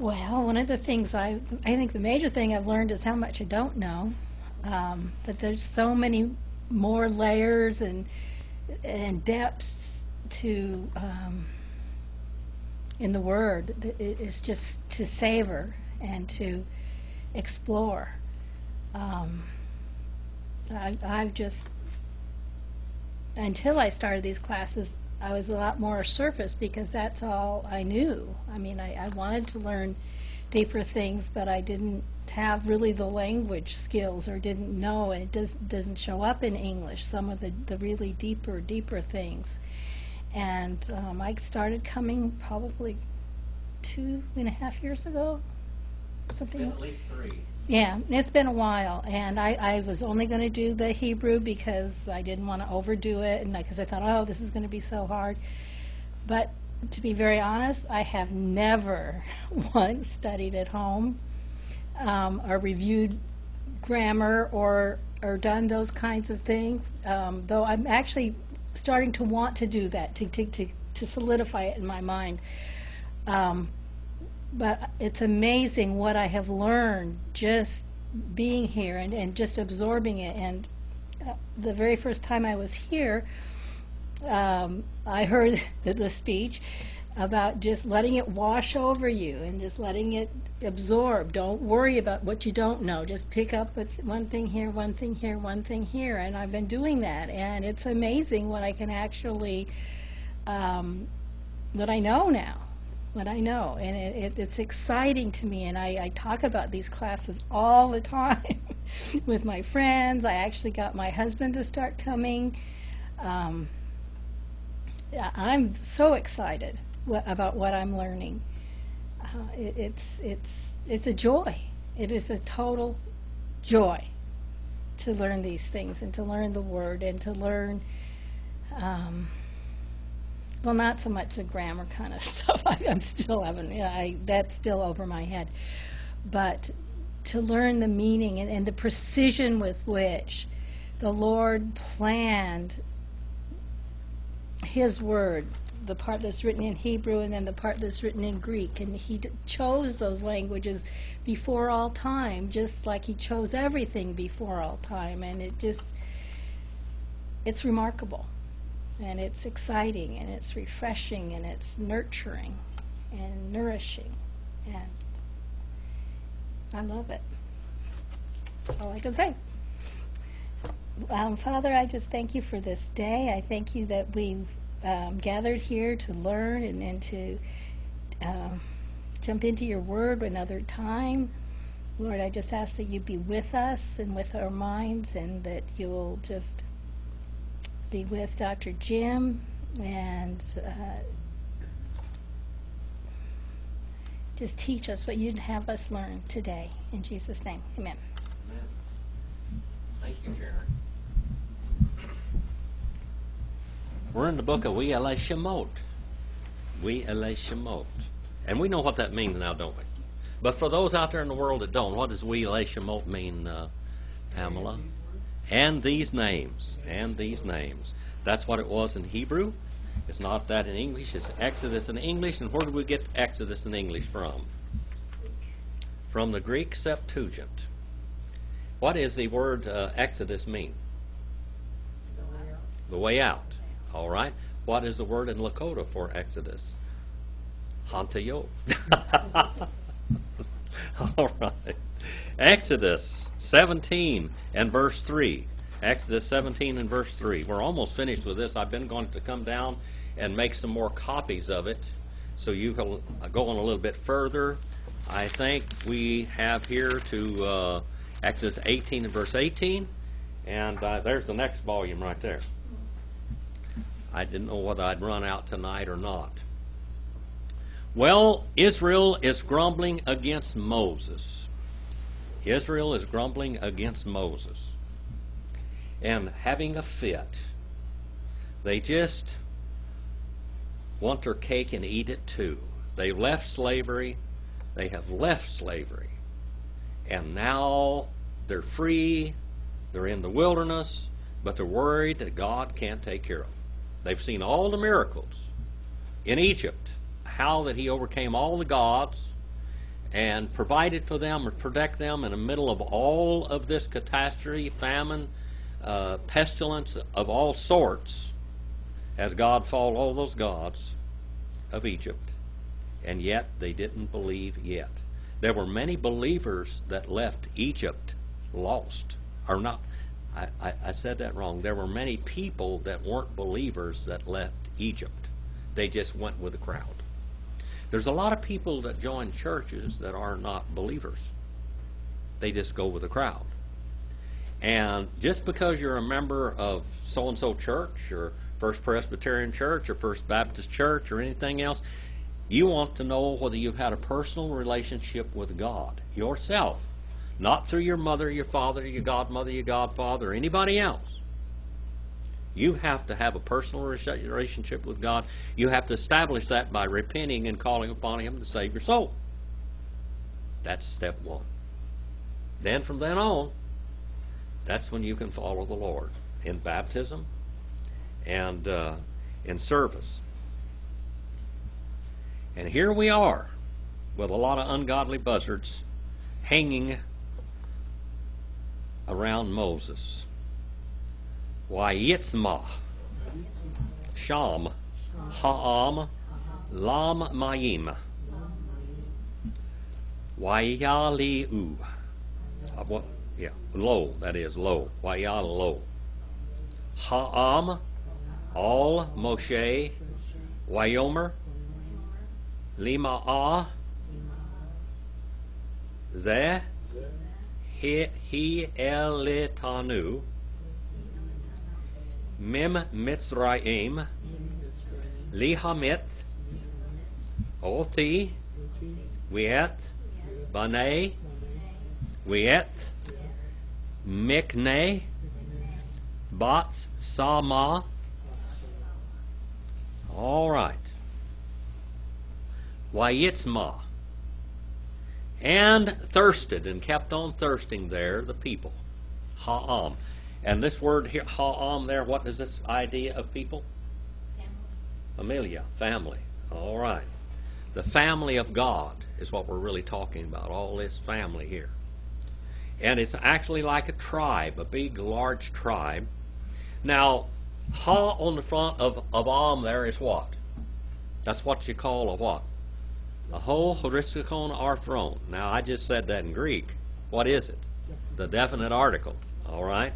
Well, one of the things I I think the major thing I've learned is how much I don't know. Um, but there's so many more layers and and depths to um, in the word. It's just to savor and to explore. Um, I, I've just until I started these classes, I was a lot more surface because that's all I knew. I mean, I, I wanted to learn deeper things, but I didn't have really the language skills or didn't know. It does, doesn't show up in English, some of the, the really deeper, deeper things. And um, I started coming probably two and a half years ago. Something. at least three. Yeah, it's been a while, and I, I was only going to do the Hebrew because I didn't want to overdo it, and because I thought, oh, this is going to be so hard. But to be very honest, I have never once studied at home um, or reviewed grammar or or done those kinds of things. Um, though I'm actually starting to want to do that to to to, to solidify it in my mind. Um, but it's amazing what I have learned just being here and, and just absorbing it. And uh, the very first time I was here, um, I heard the, speech about just letting it wash over you and just letting it absorb. Don't worry about what you don't know. Just pick up one thing here, one thing here, one thing here. And I've been doing that, and it's amazing what I can actually, um, what I know now what I know, and it, it, it's exciting to me. And I, I talk about these classes all the time with my friends. I actually got my husband to start coming. Um, I'm so excited wh- about what I'm learning. Uh, it, it's it's it's a joy. It is a total joy to learn these things and to learn the word and to learn. Um, well, not so much the grammar kind of stuff. I, I'm still having I, that's still over my head, but to learn the meaning and, and the precision with which the Lord planned His word, the part that's written in Hebrew and then the part that's written in Greek, and He chose those languages before all time, just like He chose everything before all time, and it just it's remarkable and it's exciting and it's refreshing and it's nurturing and nourishing and I love it. That's all I can say. Um, Father, I just thank you for this day. I thank you that we've um, gathered here to learn and, and to um, jump into your word another time. Lord, I just ask that you be with us and with our minds and that you'll just be with Dr. Jim and uh, just teach us what you'd have us learn today. In Jesus' name, amen. Amen. Thank you, Jerry. We're in the book of We'ele Shemot. We'ele Shemot. And we know what that means now, don't we? But for those out there in the world that don't, what does We'ele Shemot mean, uh, Pamela? And these names. And these names. That's what it was in Hebrew. It's not that in English. It's Exodus in English. And where do we get Exodus in English from? From the Greek Septuagint. What does the word uh, Exodus mean? The way out. The way out. All right. What is the word in Lakota for Exodus? Hantayo. All right. Exodus 17 and verse 3. Exodus 17 and verse 3. We're almost finished with this. I've been going to come down and make some more copies of it so you can go on a little bit further. I think we have here to uh, Exodus 18 and verse 18, and uh, there's the next volume right there. I didn't know whether I'd run out tonight or not. Well, Israel is grumbling against Moses. Israel is grumbling against Moses and having a fit. They just want their cake and eat it too. They left slavery. They have left slavery. And now they're free. They're in the wilderness, but they're worried that God can't take care of them. They've seen all the miracles in Egypt, how that he overcame all the gods and provided for them and protect them in the middle of all of this catastrophe, famine, uh, pestilence of all sorts, as God fought all those gods of Egypt. And yet they didn't believe yet. There were many believers that left Egypt lost, or not. I, I, I said that wrong. There were many people that weren't believers that left Egypt. They just went with the crowd. There's a lot of people that join churches that are not believers. They just go with the crowd. And just because you're a member of so and so church or First Presbyterian Church or First Baptist Church or anything else, you want to know whether you've had a personal relationship with God yourself, not through your mother, your father, your godmother, your godfather, or anybody else. You have to have a personal relationship with God. You have to establish that by repenting and calling upon Him to save your soul. That's step one. Then from then on, that's when you can follow the Lord in baptism and uh, in service. And here we are with a lot of ungodly buzzards hanging around Moses. Wayitzma, Sham, Ha'am, Lam Mayim, Wayaliu. What? Yeah, lo, that is lo. Wayal lo. Ha'am, all Moshe, Wayomer, Lima'ah, Zeh, He, he Elitanu, Mim Mitzrayim, Lihamit, Othi, Wiet, Banei, Wiet, Mikne, Bats, Sama. All right. Wayitzma. And thirsted and kept on thirsting there, the people. Ha'am. And this word here, ha'am there, what is this idea of people? Familia, family. All right. The family of God is what we're really talking about, all this family here. And it's actually like a tribe, a big, large tribe. Now, ha on the front of, of am there is what? That's what you call a what? A whole horisticon throne. Now, I just said that in Greek. What is it? The definite article. All right?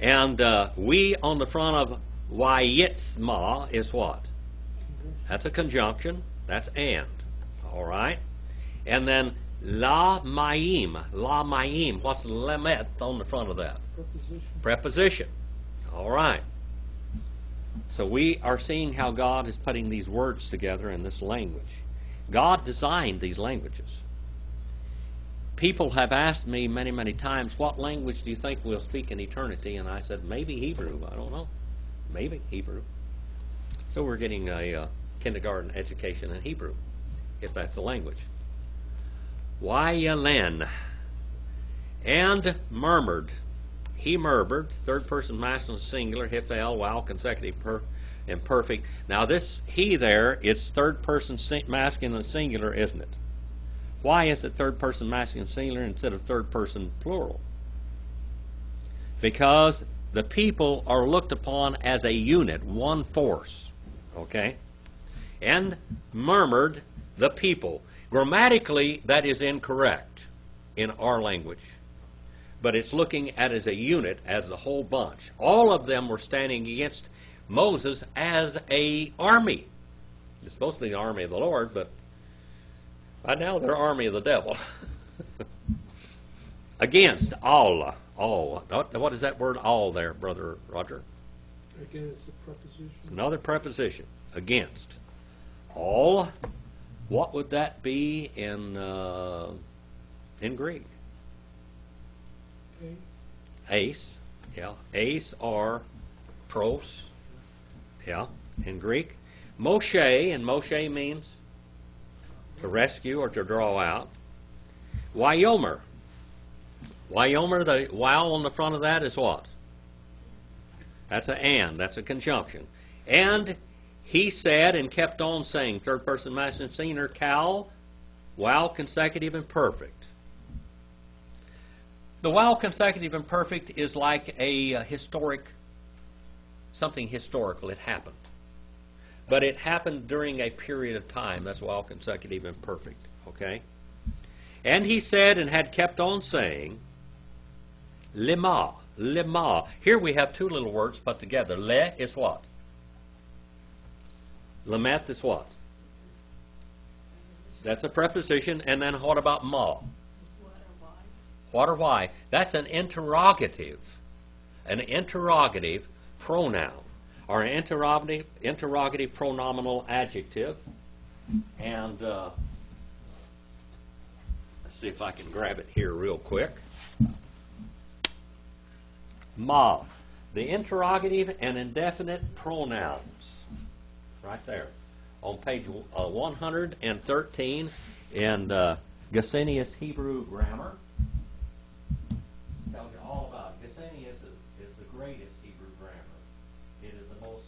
And uh, we on the front of Wayitzma is what? That's a conjunction. That's and. All right? And then La Mayim. La Mayim. What's Lemet on the front of that? Preposition. Preposition. All right. So we are seeing how God is putting these words together in this language. God designed these languages people have asked me many, many times, what language do you think we'll speak in eternity? And I said, maybe Hebrew. I don't know. Maybe Hebrew. So we're getting a uh, kindergarten education in Hebrew, if that's the language. Wayalen. And murmured. He murmured, third person masculine singular, hiphil, wow, consecutive, per, imperfect. Now this he there is third person masculine singular, isn't it? Why is it third person masculine singular instead of third person plural? Because the people are looked upon as a unit, one force. Okay? And murmured the people. Grammatically, that is incorrect in our language. But it's looking at as a unit, as the whole bunch. All of them were standing against Moses as a army. It's supposed to be the army of the Lord, but Right now, they're army of the devil. Against all, all. What is that word all there, Brother Roger? Again, it's a preposition. Another preposition. Against. All. What would that be in uh, in Greek? Okay. Ace. Yeah. Ace or pros. Yeah. In Greek. Moshe, and Moshe means to rescue or to draw out. Wyomer. Wyomer, the wow on the front of that is what? That's an and. That's a conjunction. And he said and kept on saying, third person masculine singular, Cal, while consecutive and perfect. The while consecutive and perfect is like a historic, something historical. It happened. But it happened during a period of time. That's why all consecutive and perfect. Okay? And he said and had kept on saying, Lema, lema. Here we have two little words put together. Le is what? Lameth is what? That's a preposition. And then what about ma? What or why? That's an interrogative. An interrogative pronoun. An interrogative, interrogative pronominal adjective. And uh, let's see if I can grab it here real quick. Ma. The interrogative and indefinite pronouns. Right there. On page uh, 113 in uh, Gesenius Hebrew Grammar tells you all about it. Gesenius is, is the greatest. It is the most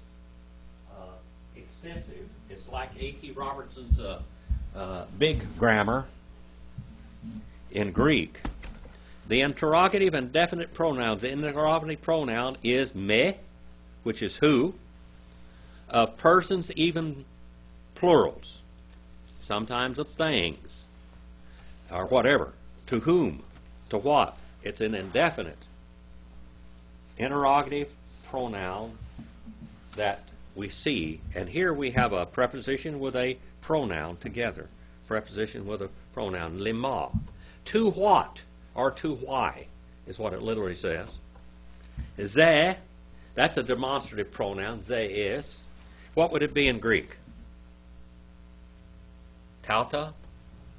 uh, extensive. It's like A.T. Robertson's uh, uh, big grammar in Greek. The interrogative and definite pronouns. The interrogative pronoun is me, which is who, of persons, even plurals, sometimes of things, or whatever. To whom? To what? It's an indefinite interrogative pronoun that we see. And here we have a preposition with a pronoun together. Preposition with a pronoun, lima. To what or to why is what it literally says. Ze, that's a demonstrative pronoun. Ze is. What would it be in Greek? Tauta,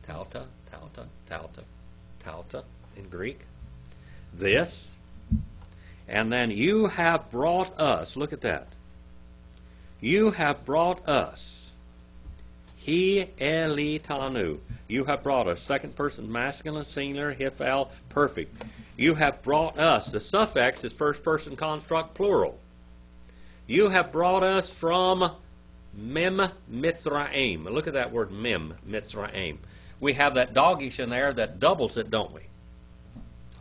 tauta, tauta, tauta, tauta in Greek this, and then you have brought us, look at that. You have brought us. He elitanu. You have brought us. Second person masculine, singular, hiphil, perfect. You have brought us. The suffix is first person construct plural. You have brought us from Mem Mitzraim. Look at that word Mem Mitzraim. We have that dagesh in there that doubles it, don't we?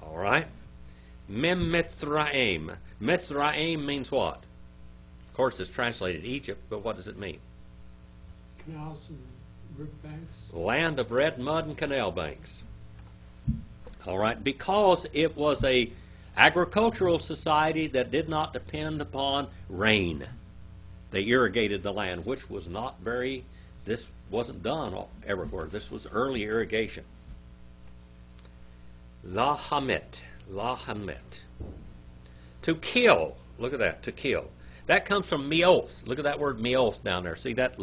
All right. Mem Mitzraim. Mitzraim means what? Of course, it's translated Egypt, but what does it mean? Canals and riverbanks. Land of red mud and canal banks. All right, because it was a agricultural society that did not depend upon rain. They irrigated the land, which was not very. This wasn't done everywhere. This was early irrigation. Lahamet. Lahamet. To kill. Look at that. To kill. That comes from meoth. Look at that word meoth down there. See that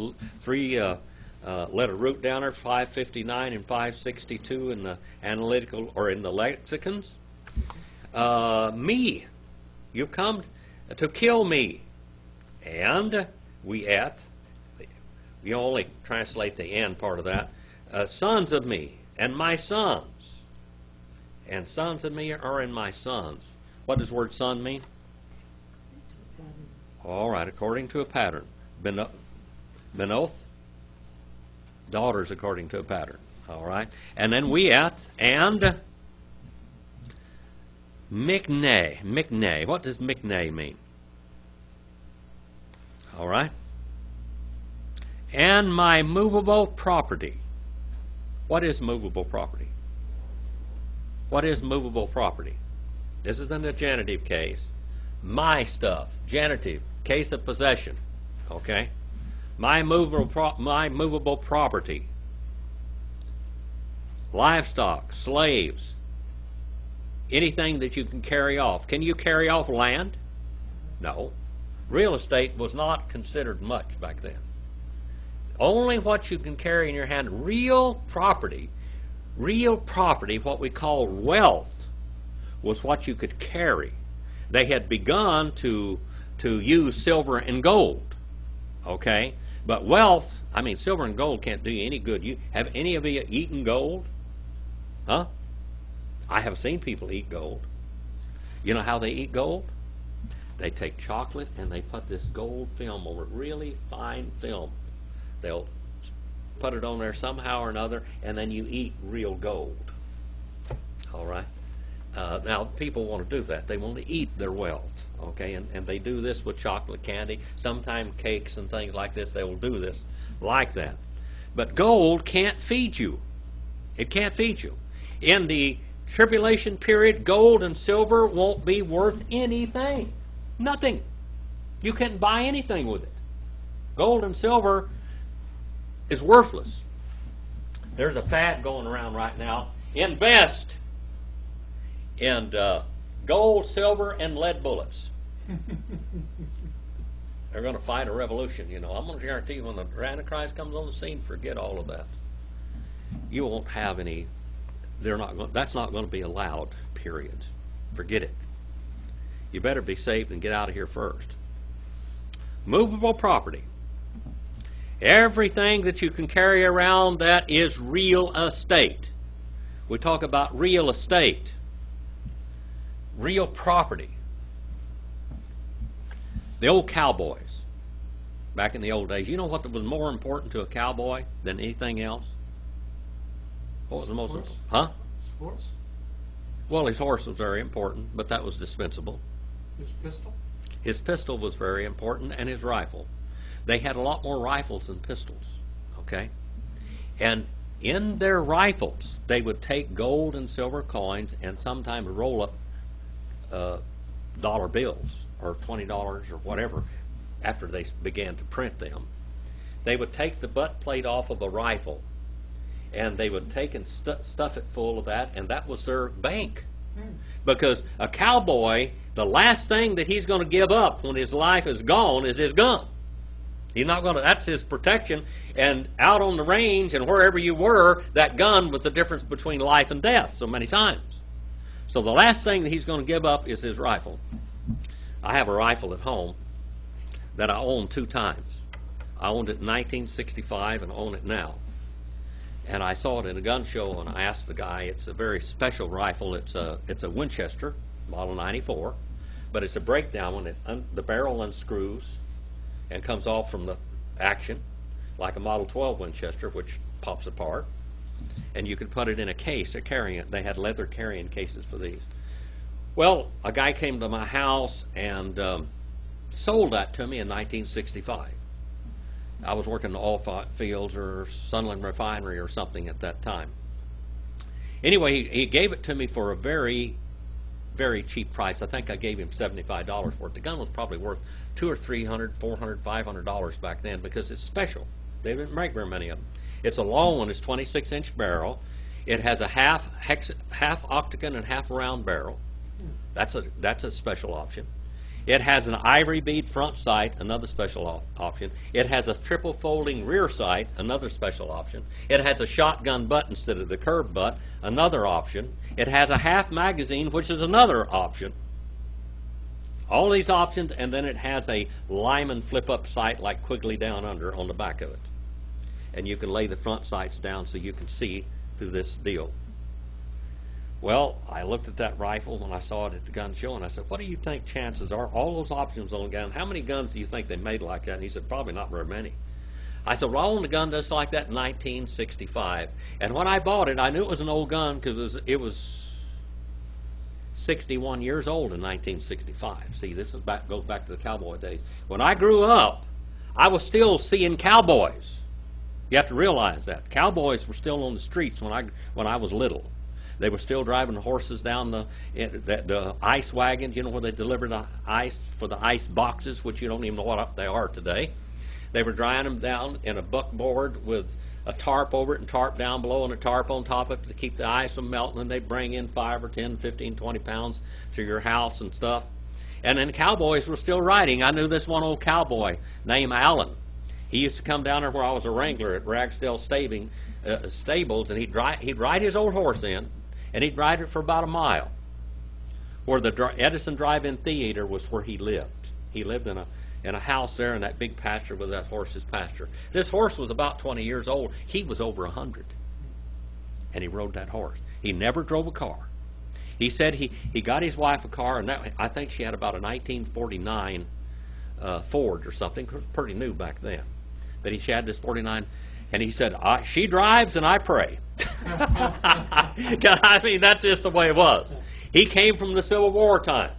three uh, uh, letter root down there, 559 and 562 in the analytical or in the lexicons? Uh, me. You've come to kill me. And we at, you only translate the and part of that, uh, sons of me and my sons and sons of me are in my sons. What does the word son mean? All right, according to a pattern. Beno- Benoth, daughters according to a pattern. All right, and then we at and mikne. Mikne. What does mikne mean? All right, and my movable property. What is movable property? What is movable property? This is in the genitive case. My stuff, genitive, case of possession. Okay? My movable, my movable property. Livestock, slaves, anything that you can carry off. Can you carry off land? No. Real estate was not considered much back then. Only what you can carry in your hand, real property, real property, what we call wealth, was what you could carry. They had begun to to use silver and gold. Okay? But wealth, I mean silver and gold can't do you any good. You have any of you eaten gold? Huh? I have seen people eat gold. You know how they eat gold? They take chocolate and they put this gold film over it, really fine film. They'll put it on there somehow or another, and then you eat real gold. All right? Uh, now, people want to do that. They want to eat their wealth, okay? And, and they do this with chocolate candy, sometimes cakes and things like this. They will do this like that. But gold can't feed you. It can't feed you. In the tribulation period, gold and silver won't be worth anything. Nothing. You can't buy anything with it. Gold and silver is worthless. There's a fad going around right now. Invest in uh, gold, silver, and lead bullets. They're going to fight a revolution, you know. I'm going to guarantee you when the Antichrist comes on the scene, forget all of that. You won't have any. They're not. Going, that's not going to be allowed. Period. Forget it. You better be saved and get out of here first. Movable property. Everything that you can carry around that is real estate. We talk about real estate, real property. The old cowboys, back in the old days, you know what was more important to a cowboy than anything else? What was the most Sports. Huh? Sports, Well, his horse was very important, but that was dispensable. his pistol, His pistol was very important, and his rifle. They had a lot more rifles than pistols, okay? And in their rifles, they would take gold and silver coins and sometimes roll up uh, dollar bills or twenty dollars or whatever after they began to print them. They would take the butt plate off of a rifle, and they would take and stu- stuff it full of that, and that was their bank. Hmm. Because a cowboy, the last thing that he's going to give up when his life is gone is his gun. He's not going to, that's his protection. And out on the range and wherever you were, that gun was the difference between life and death so many times. So the last thing that he's going to give up is his rifle. I have a rifle at home that I owned two times. I owned it in 1965 and own it now. And I saw it in a gun show, and I asked the guy, it's a very special rifle. It's a, it's a Winchester, model 94, but it's a breakdown one. It un, the barrel unscrews and comes off from the action, like a Model 12 Winchester, which pops apart. And you could put it in a case or carrying. They had leather carrying cases for these. Well, a guy came to my house and um, sold that to me in 1965. I was working in oil fields or Sunland Refinery or something at that time. Anyway, he, he gave it to me for a very, very cheap price. I think I gave him seventy-five dollars for it. The gun was probably worth two or three hundred, four hundred, five hundred dollars back then because it's special. They didn't make very many of them. It's a long one. It's twenty-six inch barrel. It has a half hex, half octagon and half round barrel. That's a that's a special option. It has an ivory bead front sight, another special op- option. It has a triple folding rear sight, another special option. It has a shotgun butt instead of the curved butt, another option. It has a half magazine, which is another option. All these options, and then it has a Lyman flip-up sight like Quigley down under on the back of it. And you can lay the front sights down so you can see through this deal. Well, I looked at that rifle when I saw it at the gun show, and I said, "What do you think chances are? All those options on a gun. How many guns do you think they made like that?" And he said, "Probably not very many." I said, "Well, I owned a gun just like that in 1965, and when I bought it, I knew it was an old gun because it was, it was 61 years old in 1965. See, this is back, goes back to the cowboy days. When I grew up, I was still seeing cowboys. You have to realize that cowboys were still on the streets when I when I was little. They were still driving the horses down the, the the ice wagons, you know, where they deliver the ice for the ice boxes, which you don't even know what they are today. They were driving them down in a buckboard with a tarp over it and tarp down below and a tarp on top of it to keep the ice from melting. And they'd bring in five or ten, fifteen, twenty pounds to your house and stuff. And then cowboys were still riding. I knew this one old cowboy named Allen. He used to come down there where I was a wrangler at Ragsdale Staving, uh, Stables, and he'd, dri- he'd ride his old horse in, and he'd ride it for about a mile. Where the Edison Drive-In Theater was where he lived. He lived in a in a house there in that big pasture with that horse's pasture. This horse was about 20 years old. He was over a 100. And he rode that horse. He never drove a car. He said he, he got his wife a car, and that, I think she had about a 1949 uh, Ford or something, pretty new back then. But he had this 49, And he said, I, she drives and I pray. I mean, that's just the way it was. He came from the Civil War times.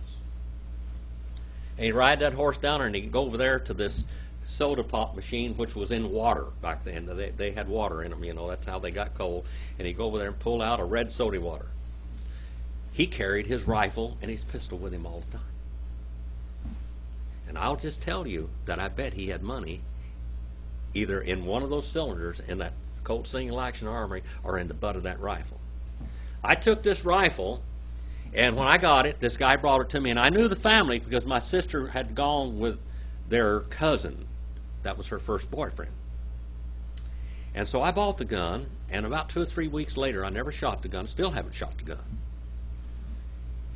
And he'd ride that horse down there and he'd go over there to this soda pop machine, which was in water back then. They, they had water in them, you know, that's how they got cold. And he'd go over there and pull out a red soda water. He carried his rifle and his pistol with him all the time. And I'll just tell you that I bet he had money either in one of those cylinders in that Colt single action army or in the butt of that rifle. I took this rifle, and when I got it, this guy brought it to me, and I knew the family because my sister had gone with their cousin. That was her first boyfriend. And so I bought the gun, and about two or three weeks later, I never shot the gun, still haven't shot the gun.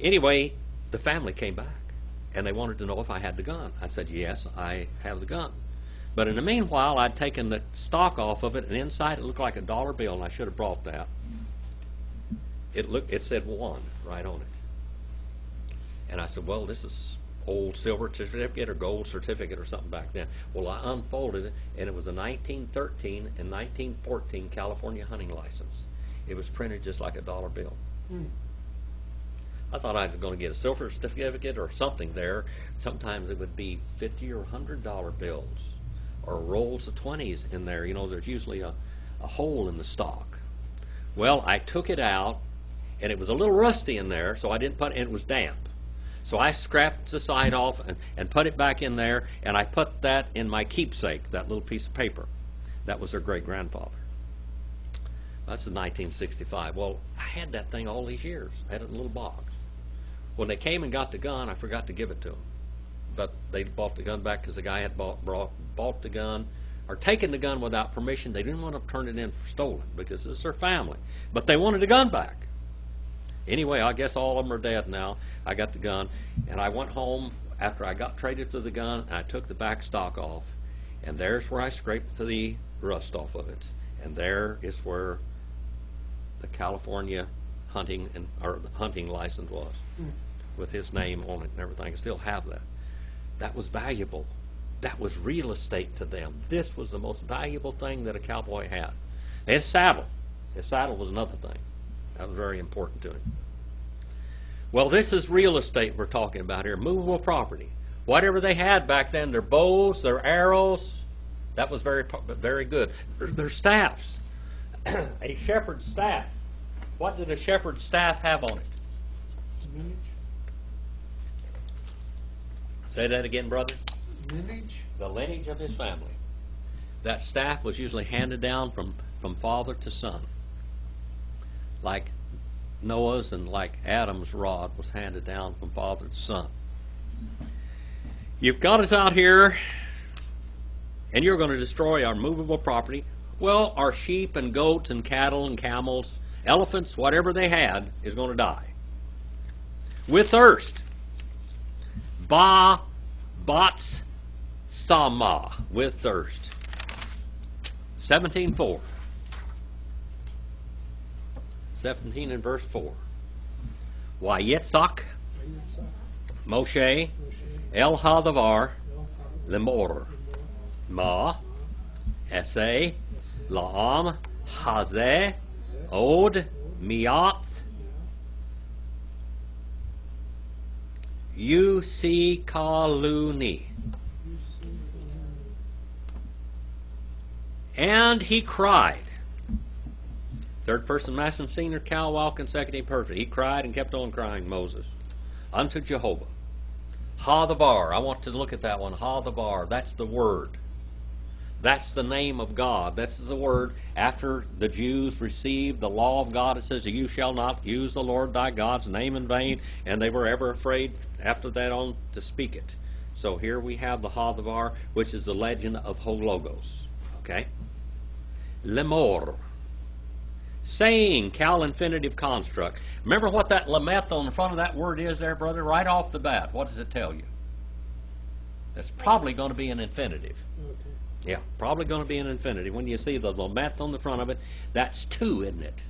Anyway, the family came back, and they wanted to know if I had the gun. I said, yes, I have the gun. But in the meanwhile, I'd taken the stock off of it, and inside it looked like a dollar bill, and I should have brought that. It looked, it said one right on it. And I said, well, this is old silver certificate or gold certificate or something back then. Well, I unfolded it, and it was a 1913 and 1914 California hunting license. It was printed just like a dollar bill. Hmm. I thought I was going to get a silver certificate or something there. Sometimes it would be fifty or hundred dollar bills, or rolls of twenties in there. You know, there's usually a, a hole in the stock. Well, I took it out, and it was a little rusty in there, so I didn't put. And it was damp, so I scrapped the side off and, and put it back in there, and I put that in my keepsake, that little piece of paper. That was her great grandfather. That's in 1965. Well, I had that thing all these years. I had it in a little box. When they came and got the gun, I forgot to give it to them. But they bought the gun back because the guy had bought, brought, bought the gun or taken the gun without permission. They didn't want to turn it in for stolen because it's their family. But they wanted the gun back. Anyway, I guess all of them are dead now. I got the gun, and I went home after I got traded to the gun, and I took the back stock off, and there's where I scraped the rust off of it, and there is where the California hunting and or the hunting license was, Hmm. with his name on it and everything. I still have that. That was valuable. That was real estate to them. This was the most valuable thing that a cowboy had. His saddle. His saddle was another thing. That was very important to him. Well, this is real estate we're talking about here, movable property. Whatever they had back then, their bows, their arrows, that was very very good. Their, their staffs. a shepherd's staff. What did a shepherd's staff have on it? Say that again, brother. Lineage? The lineage of his family. That staff was usually handed down from, from father to son. Like Noah's and like Adam's rod was handed down from father to son. You've got us out here, and you're going to destroy our movable property. Well, our sheep and goats and cattle and camels, elephants, whatever they had, is going to die. With thirst. Ba Bots Sama with thirst. 17.4. 17 and verse 4. Wayetzak Moshe? El Hadavar? Lemor Ma Ese Laam Hazeh Od Miat Usikaluni. And he cried. Third person Masson Senior Cal Wall consecutive perfect. He cried and kept on crying, Moses, unto Jehovah. Hadavar. I want to look at that one. Hadavar. That's the word. That's the name of God. That's the word. After the Jews received the law of God, it says, You shall not use the Lord thy God's name in vain. And they were ever afraid after that on to speak it. So here we have the Hadavar, which is the legend of Hologos. Okay? Lemor. Saying, cal infinitive construct. Remember what that lameth on the front of that word is there, brother? Right off the bat. What does it tell you? It's probably going to be an infinitive. Okay. Yeah, probably going to be an infinitive. When you see the lameth on the front of it, that's two, isn't it?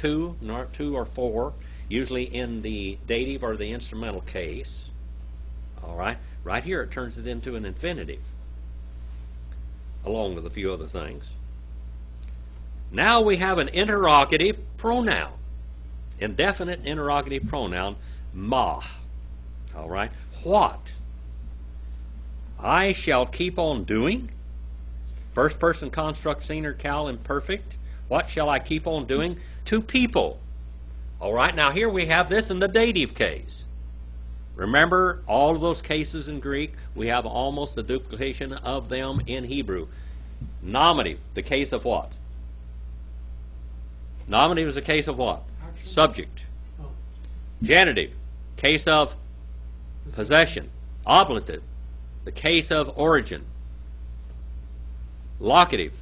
Two, not two or four, usually in the dative or the instrumental case. All right, right here it turns it into an infinitive, along with a few other things. Now we have an interrogative pronoun. Indefinite interrogative pronoun, ma. All right? What? I shall keep on doing. First person construct senior cal imperfect. What shall I keep on doing? To people. All right, now here we have this in the dative case. Remember, all of those cases in Greek, we have almost the duplication of them in Hebrew. Nominative, the case of what? Nominative is the case of what? Action. Subject. Oh. Genitive, case of possession. Ablative, the case of origin. Locative,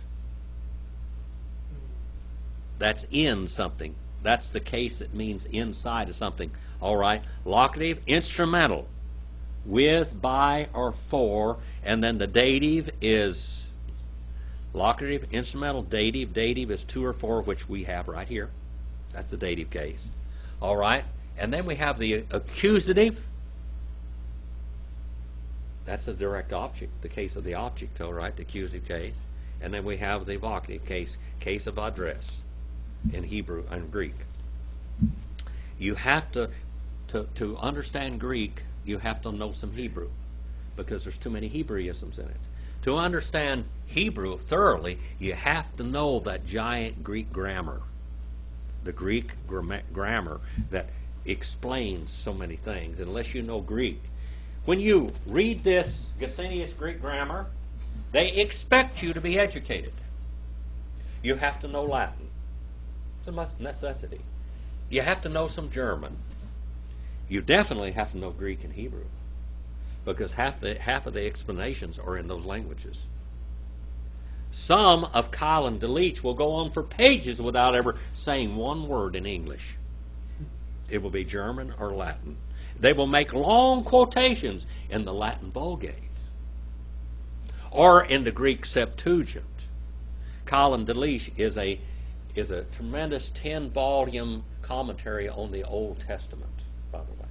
that's in something. That's the case that means inside of something. All right. Locative, instrumental, with, by, or for, and then the dative is locative, instrumental, dative. Dative is two or four, which we have right here. That's the dative case. All right. And then we have the accusative. That's the direct object, the case of the object, all right, the accusative case. And then we have the vocative case, case of address in Hebrew and Greek. You have to, to, to understand Greek, you have to know some Hebrew because there's too many Hebraisms in it. To understand Hebrew thoroughly, you have to know that giant Greek grammar, the Greek gram- grammar that explains so many things, unless you know Greek. When you read this Gesenius Greek grammar, they expect you to be educated. You have to know Latin. It's a must necessity. You have to know some German. You definitely have to know Greek and Hebrew because half the half of the explanations are in those languages. Some of and Delitzsch will go on for pages without ever saying one word in English. It will be German or Latin. They will make long quotations in the Latin Vulgate or in the Greek Septuagint. Keil and Delitzsch is a is a tremendous ten volume commentary on the Old Testament, by the way.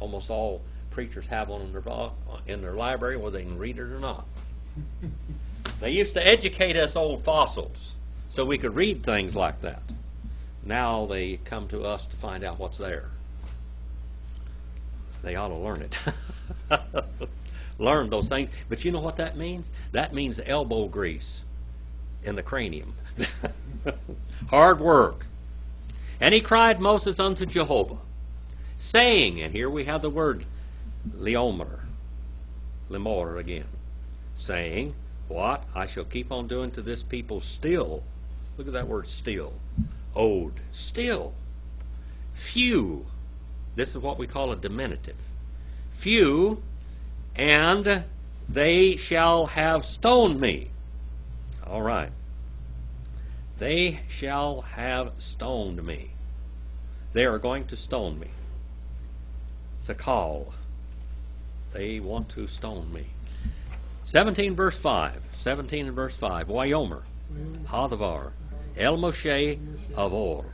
Almost all preachers have one in their in their library, whether they can read it or not. They used to educate us old fossils so we could read things like that. Now they come to us to find out what's there. They ought to learn it. learn those things. But you know what that means? That means elbow grease in the cranium. Hard work. And he cried Moses unto Jehovah, saying, and here we have the word leomer, lemor again, saying, What? I shall keep on doing to this people still. Look at that word still. Ode. Still. Few. This is what we call a diminutive. Few, and they shall have stoned me. All right. They shall have stoned me. They are going to stone me. It's a call. They want to stone me. 17 verse 5. 17 and verse 5. Wyomer, Hadavar, El Moshe of Or.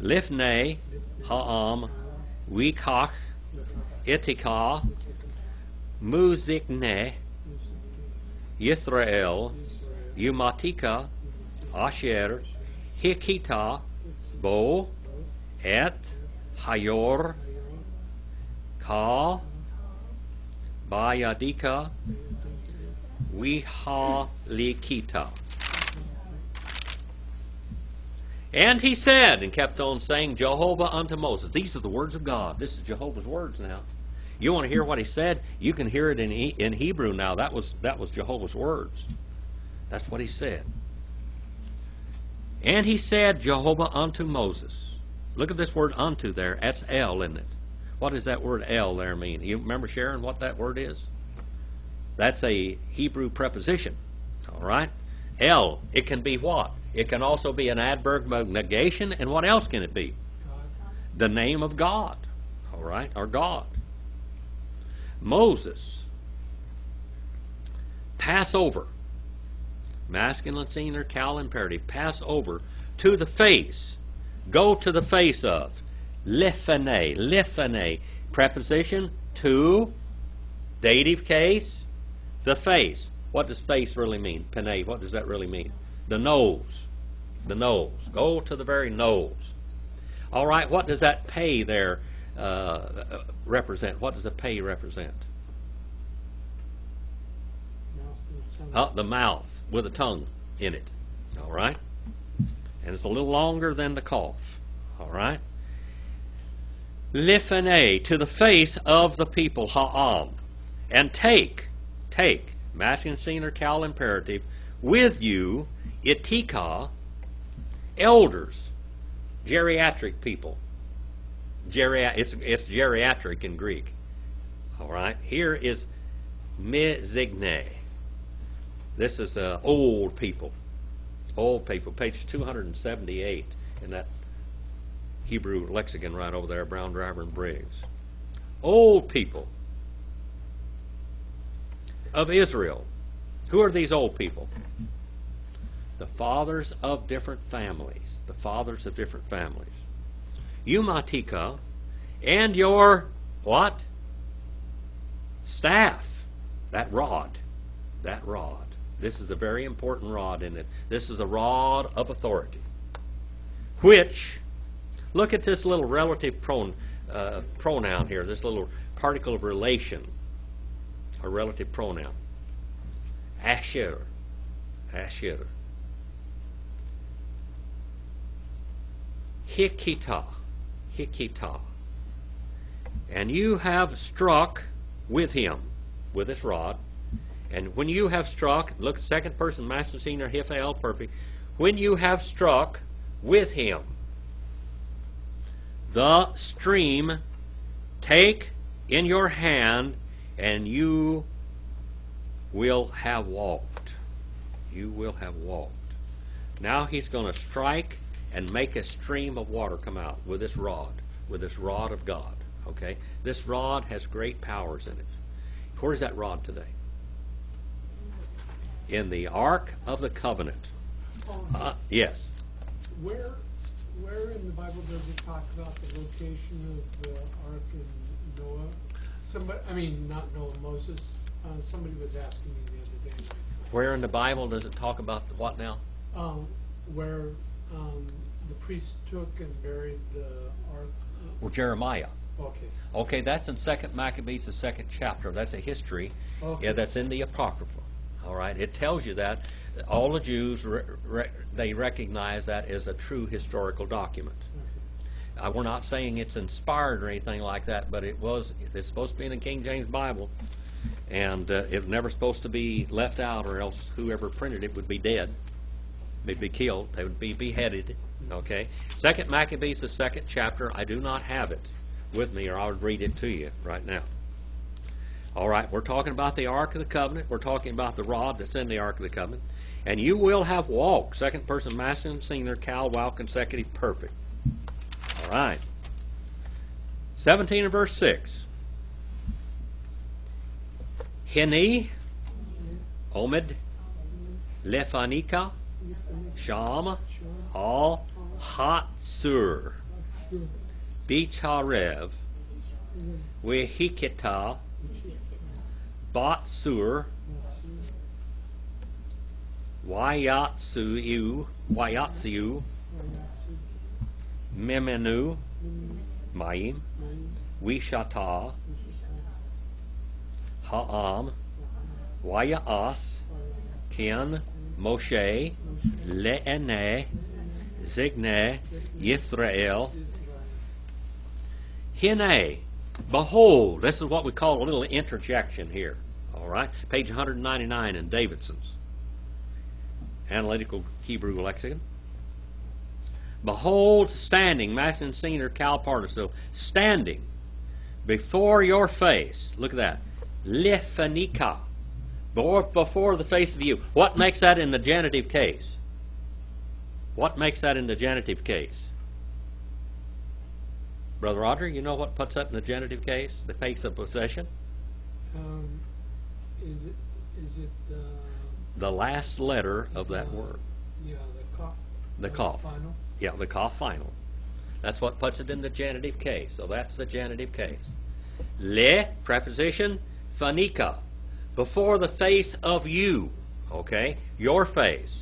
Lifnei Ha'am, Wikach, Itikah, Muzikne, Yisrael, Umatika, Asher, Hikita, Bo, Et, Hayor, Ka, Bayadika, Wihalikita. And he said, and kept on saying, Jehovah unto Moses. These are the words of God. This is Jehovah's words now. You want to hear what he said? You can hear it in, he, in Hebrew now. That was, that was Jehovah's words. That's what he said. And he said, Jehovah unto Moses. Look at this word unto there. That's L, isn't it? What does that word L there mean? You remember, Sharon, what that word is? That's a Hebrew preposition. All right? L, it can be what? It can also be an adverb of negation, and what else can it be? The name of God. All right? Or God. Moses. Passover. Masculine, singular, cal imperative. Pass over to the face. Go to the face of. Lifane. Lifane. Preposition to. Dative case. The face. What does face really mean? Pene. What does that really mean? The nose. The nose. Go to the very nose. All right, what does that pay there uh, represent? What does the pay represent? Uh, the mouth with a tongue in it. All right? And it's a little longer than the kaph. All right? Lifane, to the face of the people, ha'am. And take, take, masculine singular cal imperative, with you, itika, elders, geriatric people. Geria- it's, it's geriatric in Greek. All right? Here is mezigne. This is uh, old people. Old people. Page 278 in that Hebrew lexicon right over there, Brown Driver and Briggs. Old people of Israel. Who are these old people? The fathers of different families. The fathers of different families. Umatika and your what? Staff. That rod. That rod. This is a very important rod in it. This is a rod of authority. Which, look at this little relative pron, uh, pronoun here, this little particle of relation, a relative pronoun. Asher. Asher. Hikita. Hikita. And you have struck with him, with his rod, and when you have struck, look, second person, master senior, Hiphil, perfect. When you have struck with him, the stream, take in your hand, and you will have walked. You will have walked. Now he's going to strike and make a stream of water come out with this rod, with this rod of God. Okay? This rod has great powers in it. Where's that rod today? In the Ark of the Covenant. Uh, yes. Where, where in the Bible does it talk about the location of the ark in Noah? Somebody, I mean, not Noah, Moses. Uh, somebody was asking me the other day. Where in the Bible does it talk about what now? Um, where, um, the priest took and buried the ark. uh, Well, Jeremiah. Okay, Okay, that's in Second Maccabees, the second chapter. That's a history. Okay. Yeah, that's in the Apocrypha. All right, it tells you that all the Jews re- re- they recognize that as a true historical document. okay. Uh, we're not saying it's inspired or anything like that, but it was. It's supposed to be in the King James Bible, and uh, it was never supposed to be left out, or else whoever printed it would be dead. They'd be killed. They would be beheaded. Okay. Second Maccabees, the second chapter. I do not have it with me, or I would read it to you right now. All right, we're talking about the Ark of the Covenant. We're talking about the rod that's in the Ark of the Covenant. And you will have walked. Second person masculine, singular, cal, while consecutive, perfect. All right. 17 and verse 6. Hini, Omid, Lefanika, Sham, Al, Hatsur, Bicharev, Wehikita, Batsur, Wayatsu, Wayatsu, Memenu, Mayim, Wishata, Ha'am, Wayas, Ken, Moshe, Le'ene, Zigne, Yisrael, Hine, behold, this is what we call a little interjection here. All right, page 199 in Davidson's Analytical Hebrew Lexicon. Behold, standing, masculine singular cal participle, standing before your face. Look at that. Liphanika. Before, before the face of you. What makes that in the genitive case? What makes that in the genitive case? Brother Roger, you know what puts that in the genitive case? The face of possession? Um, is it, is it, uh? The last letter of that uh, word. Yeah, the kaph. The kaph. Final. Yeah, the kaph final. That's what puts it in the genitive case. So that's the genitive case. Le, preposition, fanika. Before the face of you. Okay? Your face.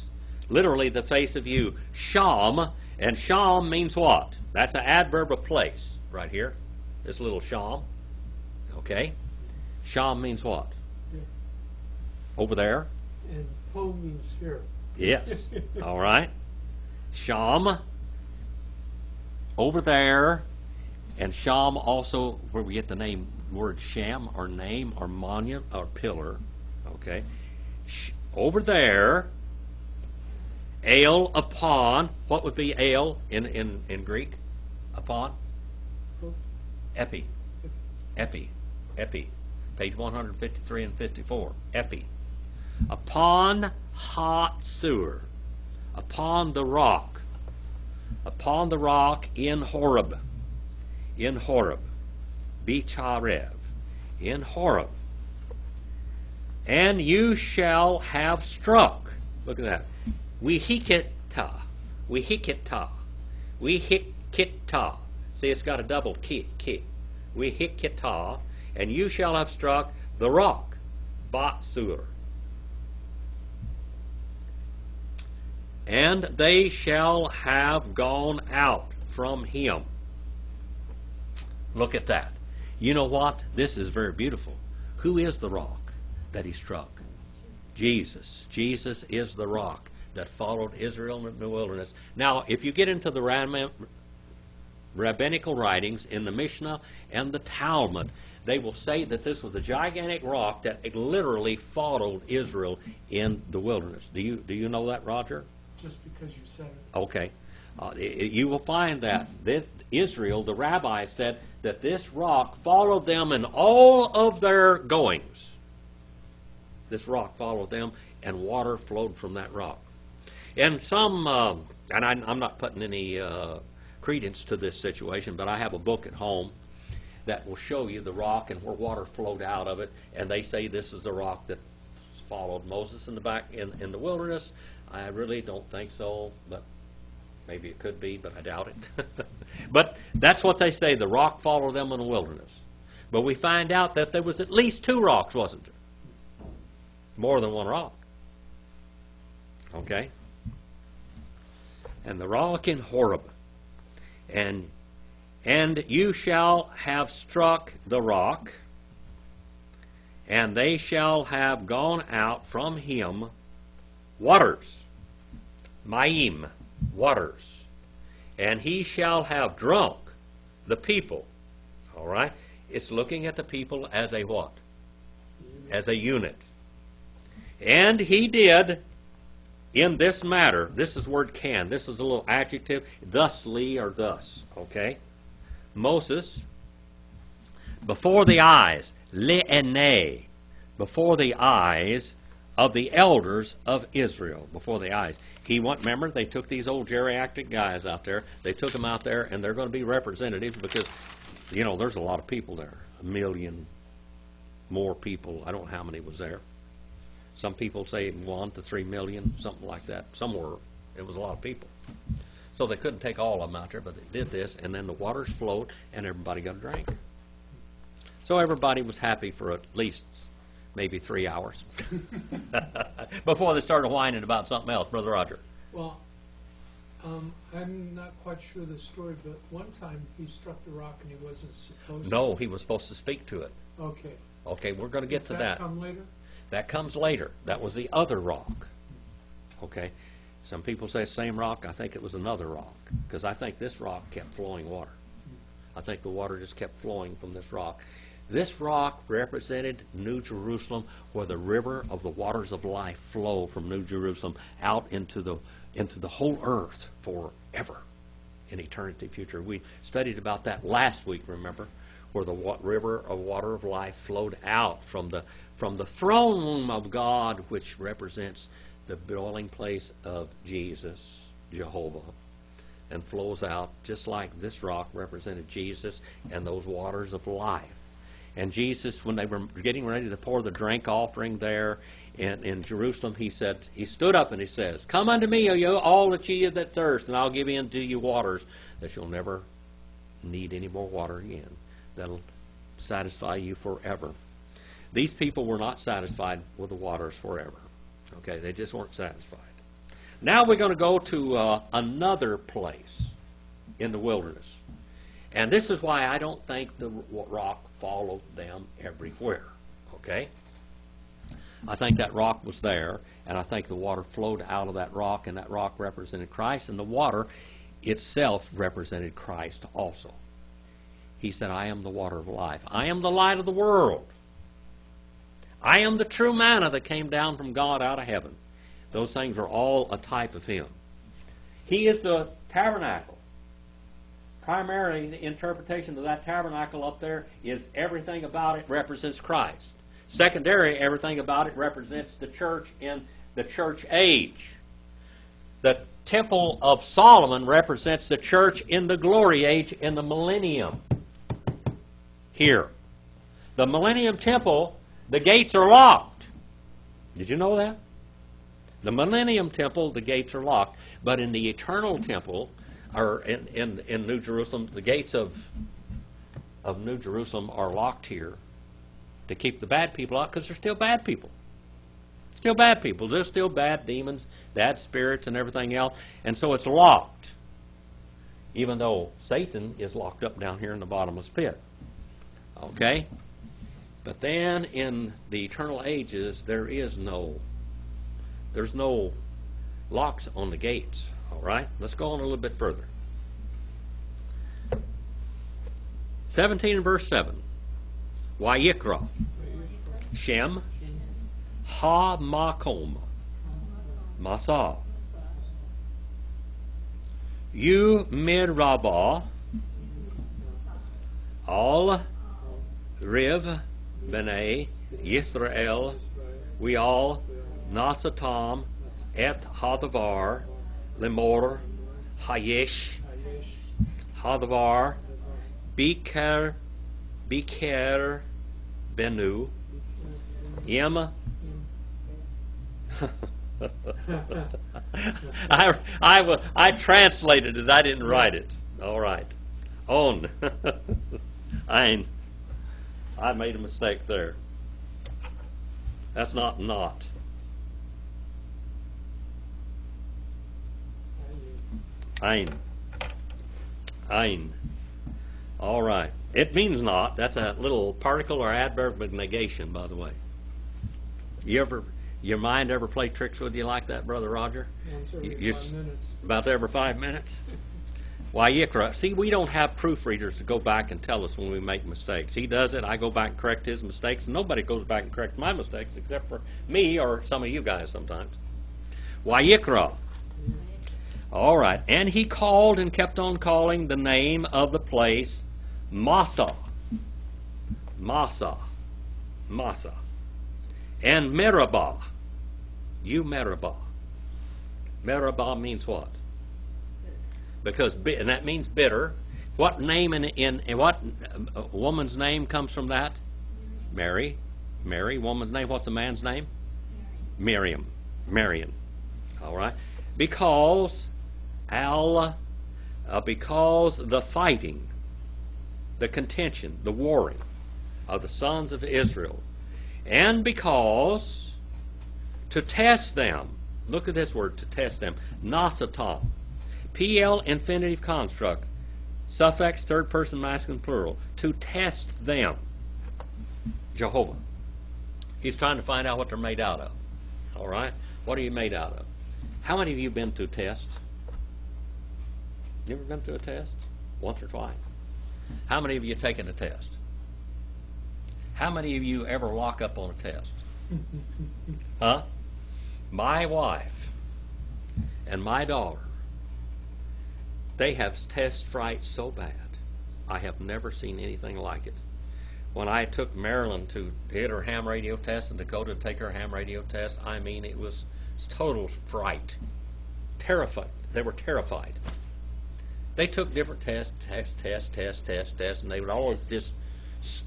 literally the face of you. Sham, and Sham means what? That's an adverb of place right here. This little Sham. Okay? Sham means what? Yeah. Over there? And po means here. Yes. All right. Sham. Over there. And Sham also, where we get the name, word Sham, or name, or monument, or pillar. Okay. Over there. Ale upon. What would be ale in, in, in Greek? Upon? Epi. Epi. Epi. Page 153 and 54. Epi. Upon Hatsur. Upon the rock. Upon the rock in Horeb. In Horeb. Beach Harev. In Horeb. And you shall have struck. Look at that. Wehikita. Wehikita. Wehikita. See, it's got a double ki. ki. Wehikita. And you shall have struck the rock. Batsur. And they shall have gone out from him. Look at that. You know what? This is very beautiful. Who is the rock that he struck? Jesus. Jesus is the rock that followed Israel in the wilderness. Now, if you get into the rabbinical writings in the Mishnah and the Talmud, they will say that this was a gigantic rock that literally followed Israel in the wilderness. Do you do you know that, Roger? Just because you said it. Okay. Uh, you will find that this Israel, the rabbis said that this rock followed them in all of their goings. This rock followed them, and water flowed from that rock. And some, um and I, I'm not putting any uh, credence to this situation, but I have a book at home that will show you the rock and where water flowed out of it, and they say this is the rock that followed Moses in the back in, in the wilderness. I really don't think so, but maybe it could be, but I doubt it. but that's what they say. The rock followed them in the wilderness. But we find out that there was at least two rocks, wasn't there? More than one rock. Okay? And the rock in Horeb. And and you shall have struck the rock, and they shall have gone out from him waters, Maim, waters, and he shall have drunk the people. All right? It's looking at the people as a what? As a unit. And he did in this matter, this is word can, this is a little adjective, thusly or thus, okay? Moses, before the eyes, le'ene, before the eyes of the elders of Israel, before the eyes. He went, remember, they took these old geriatric guys out there, they took them out there, and they're going to be representatives because, you know, there's a lot of people there, a million more people. I don't know how many was there. Some people say one to three million, something like that. Somewhere it was a lot of people. So they couldn't take all of them out there, but they did this, and then the waters flowed, and everybody got a drink. So everybody was happy for at least maybe three hours before they started whining about something else, Brother Roger. Well, um, I'm not quite sure the story, but one time he struck the rock and he wasn't supposed to. No, he was supposed to speak to it. Okay. Okay, we're going to get Does to that that. come later? That comes later. That was the other rock. Okay? Some people say same rock. I think it was another rock. Because I think this rock kept flowing water. I think the water just kept flowing from this rock. This rock represented New Jerusalem, where the river of the waters of life flow from New Jerusalem out into the into the whole earth forever, in eternity future. We studied about that last week. Remember, where the river of water of life flowed out from the from the throne room of God, which represents the dwelling place of Jesus, Jehovah and flows out just like this rock represented Jesus and those waters of life. And Jesus, when they were getting ready to pour the drink offering there in, in Jerusalem, he said, he stood up and he says, Come unto me, you, all that ye that thirst, and I'll give unto you waters that you'll never need any more water again. That'll satisfy you forever. These people were not satisfied with the waters forever. Okay, they just weren't satisfied. Now we're going to go to uh, another place in the wilderness. And this is why I don't think the rock followed them everywhere. Okay? I think that rock was there, and I think the water flowed out of that rock, and that rock represented Christ, and the water itself represented Christ also. He said, I am the water of life. I am the light of the world. I am the true manna that came down from God out of heaven. Those things are all a type of Him. He is the tabernacle. Primarily, the interpretation of that tabernacle up there is everything about it represents Christ. Secondary, everything about it represents the church in the church age. The temple of Solomon represents the church in the glory age in the millennium. Here. The millennium temple, the gates are locked. Did you know that? The millennium temple, the gates are locked. But in the eternal temple, or in, in, in New Jerusalem, the gates of, of New Jerusalem are locked here to keep the bad people out because they're still bad people. Still bad people. There's still bad demons, bad spirits, and everything else. And so it's locked. Even though Satan is locked up down here in the bottomless pit. Okay? But then in the eternal ages, there is no, there's no locks on the gates. All right? Let's go on a little bit further. 17 and verse 7. Wayikra. Shem. Ha Makom. Masa. You Mirabah. All Riv B'nai Yisrael. We all Nasatam Et Hadavar Lemor Hayesh Hadavar Biker Biker Benu Yem I, I, I translated it. I didn't write it. All right. On. Ein. I made a mistake there. That's not not. Ein. Ein. All right. It means not. That's a little particle or adverb of negation, by the way. You ever, your mind ever play tricks with you like that, Brother Roger? Once every you five minutes. About every five minutes? Why, Yikra, see, we don't have proofreaders to go back and tell us when we make mistakes. He does it, I go back and correct his mistakes, and nobody goes back and corrects my mistakes except for me or some of you guys sometimes. Why, Yikra. All right. And he called and kept on calling the name of the place Massa. Massa. Massa. And Meribah. You Meribah. Meribah means what? Because and that means bitter. What name in, in, in what uh, woman's name comes from that? Mary. Mary. Woman's name. What's the man's name? Miriam. Marion. All right. Because al, uh, because the fighting, the contention, the warring of the sons of Israel, and because to test them. Look at this word to test them. Nasatam. Piel infinitive construct. Suffix third person masculine plural. To test them. Jehovah. He's trying to find out what they're made out of. All right? What are you made out of? How many of you been to a test? You ever been to a test? Once or twice? How many of you have taken a test? How many of you ever lock up on a test? Huh? My wife and my daughter, they have test fright so bad. I have never seen anything like it. When I took Marilyn to get her ham radio test and Dakota to take her ham radio test, I mean, it was total fright. Terrified. They were terrified. They took different tests, test, test, test, test, test, and they would always just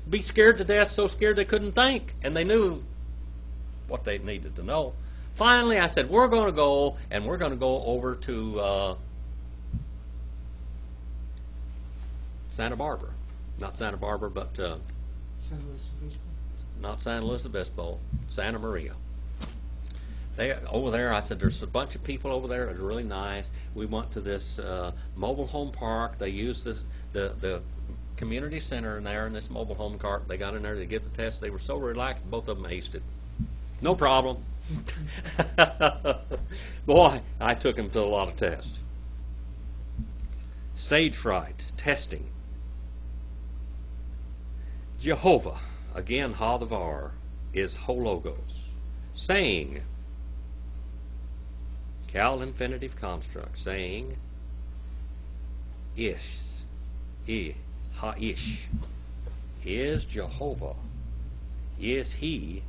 be scared to death, so scared they couldn't think, and they knew what they needed to know. Finally, I said, "We're going to go, and we're going to go over to uh, Santa Barbara, not Santa Barbara, but uh, San Luis Obispo. not San Luis Obispo, Santa Maria." They over there. I said, there's a bunch of people over there are really nice. We went to this uh, mobile home park. They used this the the community center in there in this mobile home park. They got in there to get the test. They were so relaxed. Both of them aced it. No problem. Boy, I took them to a lot of tests. Sage fright, testing. Jehovah, again, Hadavar, is hologos. Saying, Cal infinitive construct, saying, Ish, I, Ha-ish, is Jehovah, is He,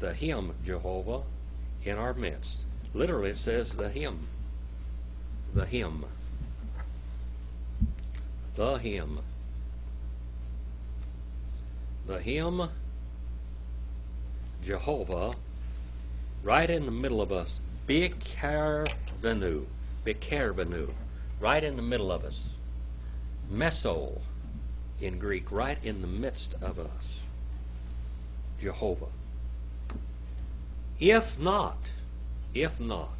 the Him Jehovah, in our midst. Literally, it says the Him, the Him, the Him, the Him, Jehovah, right in the middle of us. Bikarvenu. Bikarvenu. Right in the middle of us. Meso in Greek, right in the midst of us. Jehovah. If not, if not,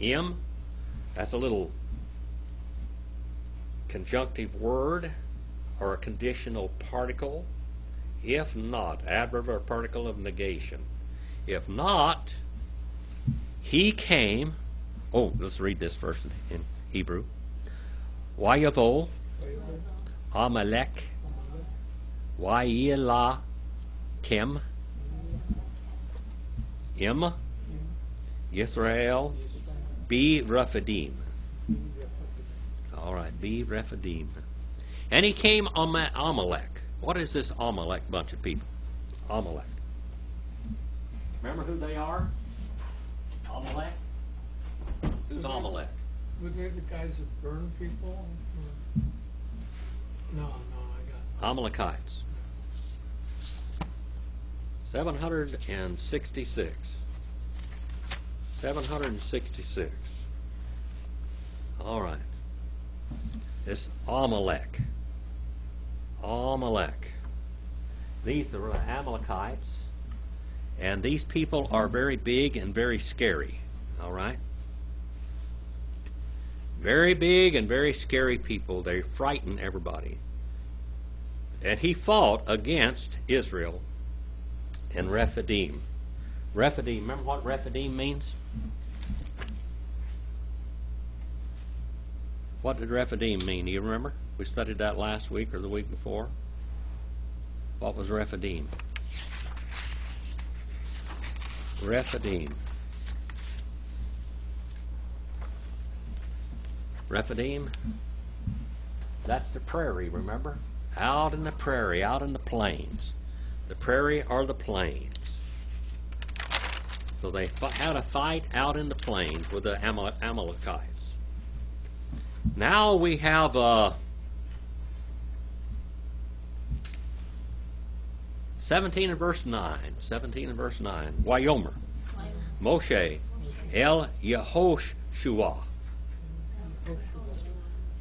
M, that's a little conjunctive word or a conditional particle. If not, adverb or particle of negation. If not, he came. Oh, let's read this first in Hebrew. Wayavo, Amalek, Wayila, Kim, Im, Yisrael, Be Rephidim. All right, Be Rephidim. And he came Ama- Amalek. What is this Amalek bunch of people? Amalek. Remember who they are? Amalek? Who's Amalek? Were they the guys that burn people? No, no, I got. Amalekites. 766. 766. All right. This Amalek. Amalek. These are the Amalekites. And these people are very big and very scary. All right? Very big and very scary people. They frighten everybody. And he fought against Israel in Rephidim. Rephidim, remember what Rephidim means? What did Rephidim mean? Do you remember? We studied that last week or the week before. What was Rephidim? Rephidim. Rephidim, that's the prairie, remember? Out in the prairie, out in the plains. The prairie are the plains. So they had a fight out in the plains with the Amal- Amalekites. Now we have uh, 17 and verse 9. 17 and verse 9. Wyomer. Moshe. El Yehoshua.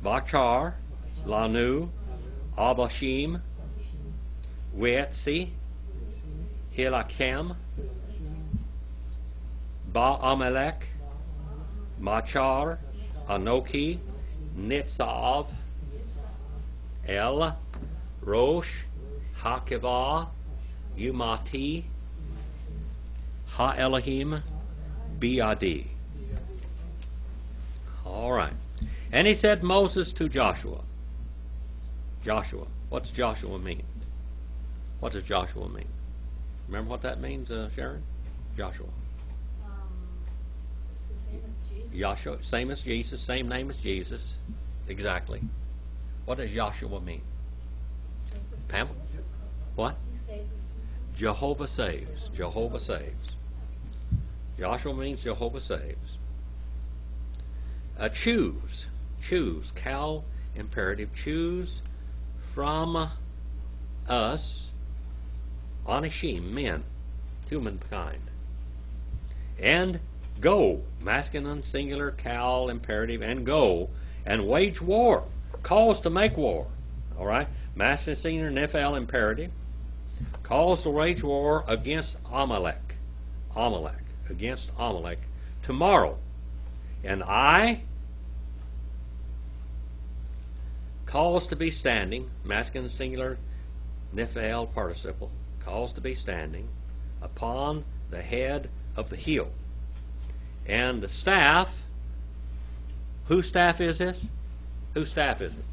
Bachar. Lanu. Abashim. Wetzi. Hilakem. Ba-Amalek. Machar. Anoki. Nitzav. El. Rosh. Hakivah. Umati. Ha Elohim. Biadi. All right. And he said Moses to Joshua. Joshua. What's Joshua mean? What does Joshua mean? Remember what that means, uh, Sharon? Joshua. Joshua, same as Jesus, same name as Jesus. Exactly. What does Joshua mean? Pam? What? Jehovah saves. Jehovah saves. Joshua means Jehovah saves. Uh, choose. Choose. Cal imperative. Choose from us, Anashim, men, humankind. And go, masculine, singular, cal, imperative, and go, and wage war. Calls to make war. All right? Masculine, singular, nephal, imperative. Calls to wage war against Amalek. Amalek. against Amalek tomorrow. And I cause to be standing, masculine singular, Nephil participle, cause to be standing upon the head of the hill. And the staff, whose staff is this? Whose staff is it?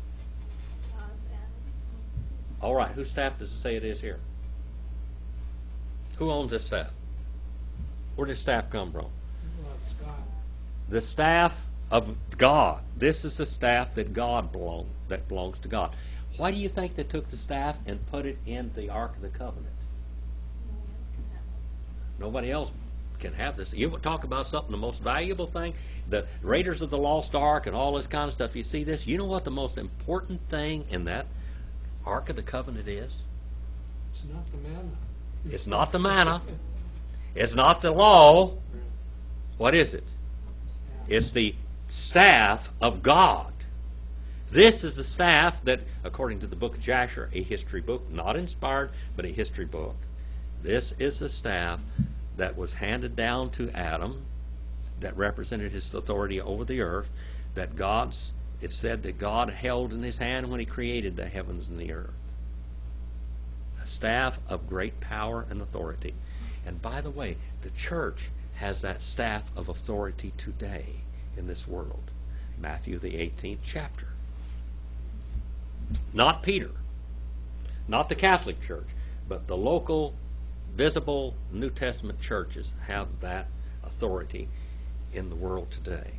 All right, whose staff does it say it is here? Who owns this staff? Where did staff come from? The staff of God. This is the staff that God belong that belongs to God. Why do you think they took the staff and put it in the Ark of the Covenant? Nobody else can have this. You talk about something, the most valuable thing, the Raiders of the Lost Ark and all this kind of stuff. You see this? You know what the most important thing in that Ark of the Covenant is? it's not the manna. It's not the manna. It's not the law. What is it? It's the staff of God. This is the staff that, according to the book of Jasher, a history book, not inspired, but a history book. This is the staff that was handed down to Adam, that represented his authority over the earth, that God's, it said that God held in his hand when he created the heavens and the earth. Staff of great power and authority. And by the way, the church has that staff of authority today in this world. Matthew, the 18th chapter. Not Peter, not the Catholic Church, but the local, visible New Testament churches have that authority in the world today.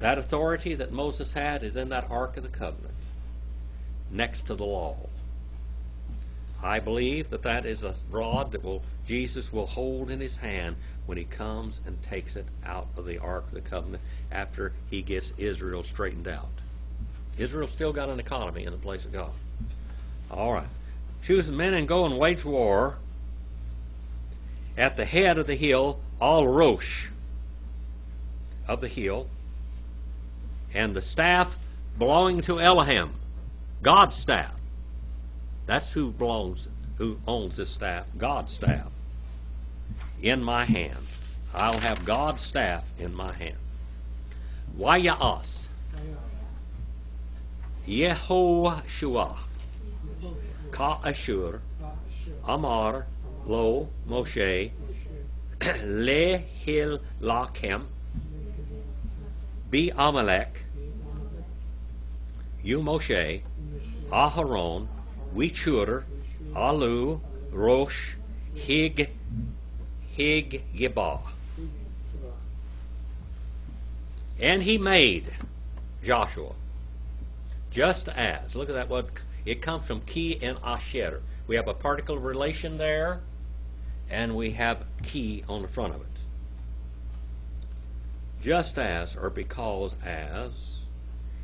That authority that Moses had is in that Ark of the Covenant, next to the law. I believe that that is a rod that will Jesus will hold in his hand when he comes and takes it out of the Ark of the Covenant after he gets Israel straightened out. Israel's still got an economy in the place of God. All right. Choose men and go and wage war at the head of the hill, all Rosh of the hill, and the staff belonging to Elohim, God's staff. That's who belongs, who owns this staff, God's staff, in my hand. I'll have God's staff in my hand. Wayas, Yehoshua, Ka'ashur, Amar, Lo, Moshe, Lehil Lachem, Be Amalek, You Moshe, Aharon, Wichur, Alu, Rosh, Hig, Hig Gibah. And he made Joshua just as. Look at that word. It comes from ki and asher. We have a particle relation there, and we have ki on the front of it. Just as, or because as,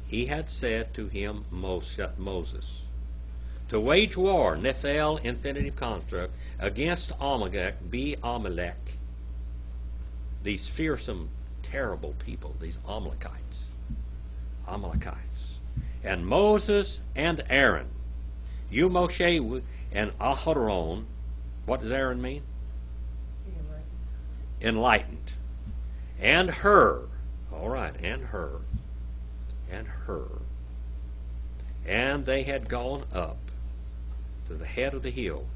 he had said to him, Moses, to wage war, Nephil, infinitive construct, against Amalek, be Amalek, these fearsome, terrible people, these Amalekites. Amalekites. And Moses and Aaron, you Moshe and Aharon, what does Aaron mean? Enlightened. Enlightened. And her, all right, and her, and her. And they had gone up to the head of the hill.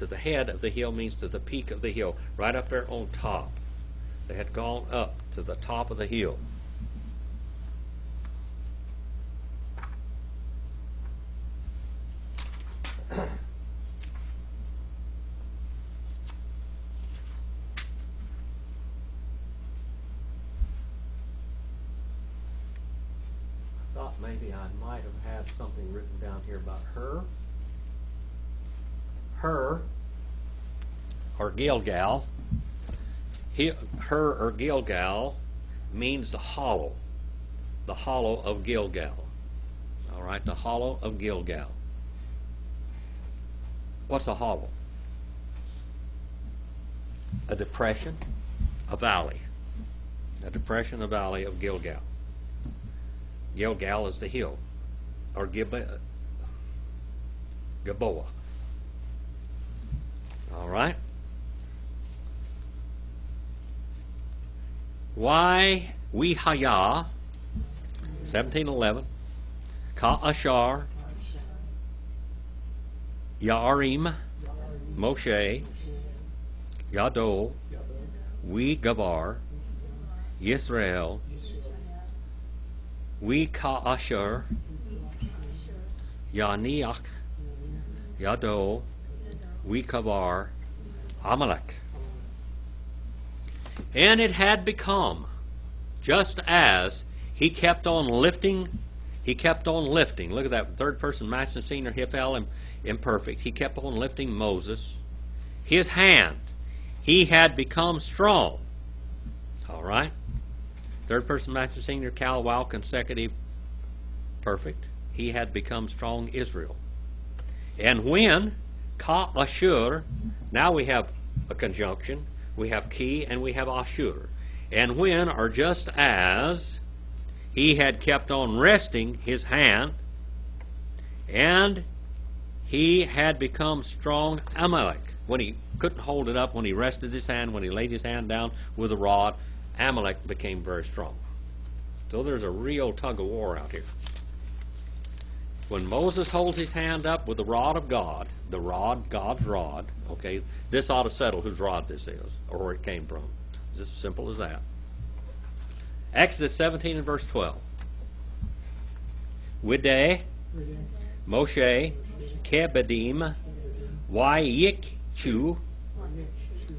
To the head of the hill means to the peak of the hill, right up there on top. They had gone up to the top of the hill. I thought maybe I might have had something written down here about her. Her, or Gilgal, he, her or Gilgal means the hollow, the hollow of Gilgal. All right, the hollow of Gilgal. What's a hollow? A depression, a valley. A depression, a valley of Gilgal. Gilgal is the hill, or Gib- Gilboa. All right? Why we haya, 1711, Ka Ashar, Yarim, Moshe, Yadol, we Gavar, Yisrael, we Ka Asher, Yaniach, Yadol, we Kavar, Amalek. And it had become, just as he kept on lifting, he kept on lifting. Look at that third person masculine senior Hiphil im- imperfect. He kept on lifting Moses. His hand, he had become strong. All right? Third person masculine senior Cal Wow consecutive perfect. He had become strong Israel. And when Ka Ashur, now we have a conjunction, we have Ki and we have Ashur. And when are just as he had kept on resting his hand, and he had become strong Amalek. When he couldn't hold it up, when he rested his hand, when he laid his hand down with a rod, Amalek became very strong. So there's a real tug of war out here. When Moses holds his hand up with the rod of God, the rod, God's rod, okay, this ought to settle whose rod this is, or where it came from. It's as simple as that. Exodus 17 and verse 12. Wideh, Moshe, Kebedim, Wayikchu,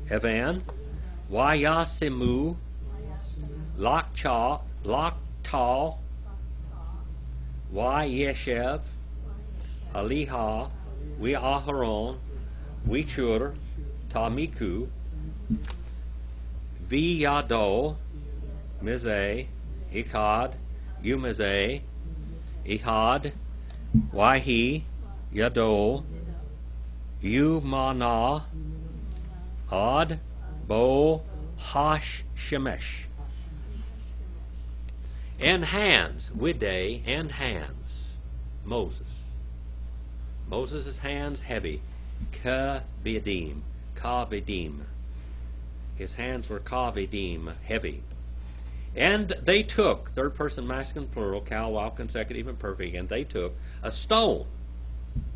Evan, Wayasimu, Lakcha, Laktal, Wayeshev, Aliha, We Aharon, We Chur, Tamiku, Viyado, Mizeh, Ikad, Umizeh, Ihad, Wahi, Yadol, Umana, Ad, Bo, Hash, Shemesh. And hands, Widday, and hands, Moses. Moses' hands heavy, Kavidim, Kavidim. His hands were Kavidim, heavy. And they took, third person masculine plural, cal, while consecutive and perfect, and they took a stone,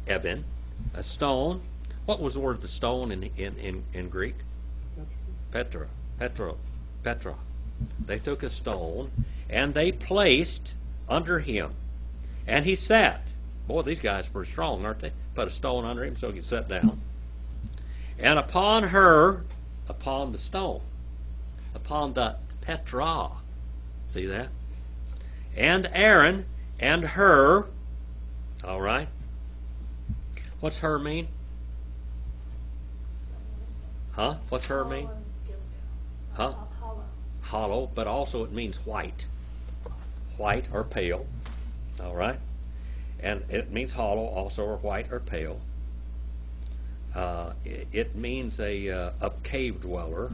Evan, a stone. What was the word the stone in, in, in, in Greek? Petra. Petra. Petra. They took a stone and they placed under him. And he sat. Boy, these guys were strong, aren't they? Put a stone under him so he could sit down. And upon her, upon the stone, upon the Petra, see that? And Aaron and her, all right? What's her mean? Huh? What's her mean? Huh? Hollow, but also it means white. White or pale. All right? And it means hollow also, or white or pale. Uh, it, it means a, uh, a cave dweller.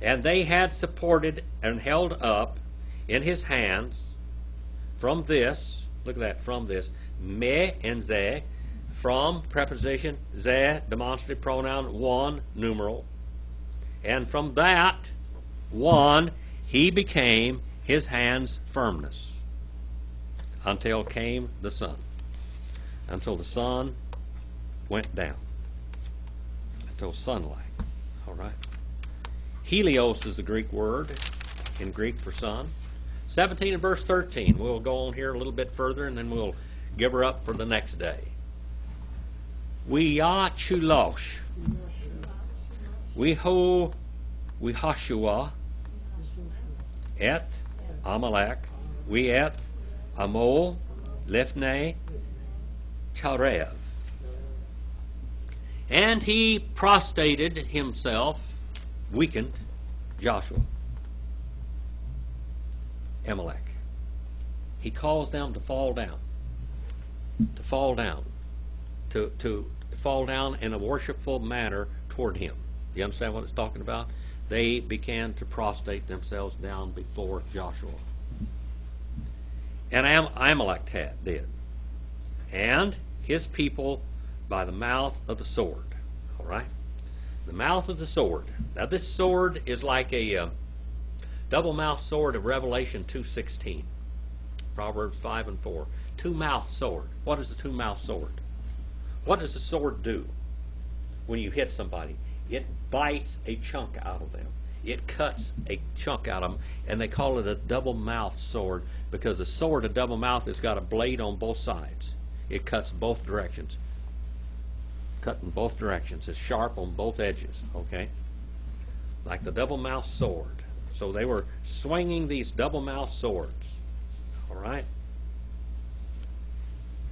And they had supported and held up in his hands from this, look at that, from this, me and ze, from preposition ze, demonstrative pronoun, one, numeral. And from that one, he became his hand's firmness until came the sun. Until the sun went down. Until sunlight. All right. Helios is the Greek word in Greek for sun. 17 and verse 13. We'll go on here a little bit further and then we'll give her up for the next day. We are chulosh. We ho we Hashua et Amalek. We et Amol Lifnei Charev. And he prostrated himself, weakened Joshua, Amalek. He calls them to fall down, to fall down, to, to fall down in a worshipful manner toward him. You understand what it's talking about? They began to prostrate themselves down before Joshua. And Am- Amalek had, did. And his people by the mouth of the sword. All right? The mouth of the sword. Now, this sword is like a, uh, double-mouthed sword of Revelation 2.16. Proverbs 5 and 4. Two-mouthed sword. What is a two-mouthed sword? What does a sword do when you hit somebody? It bites a chunk out of them. It cuts a chunk out of them, and they call it a double-mouthed sword because a sword, a double mouth, has got a blade on both sides. It cuts both directions. Cut in both directions. It's sharp on both edges, okay? Like the double-mouthed sword. So they were swinging these double-mouthed swords. All right?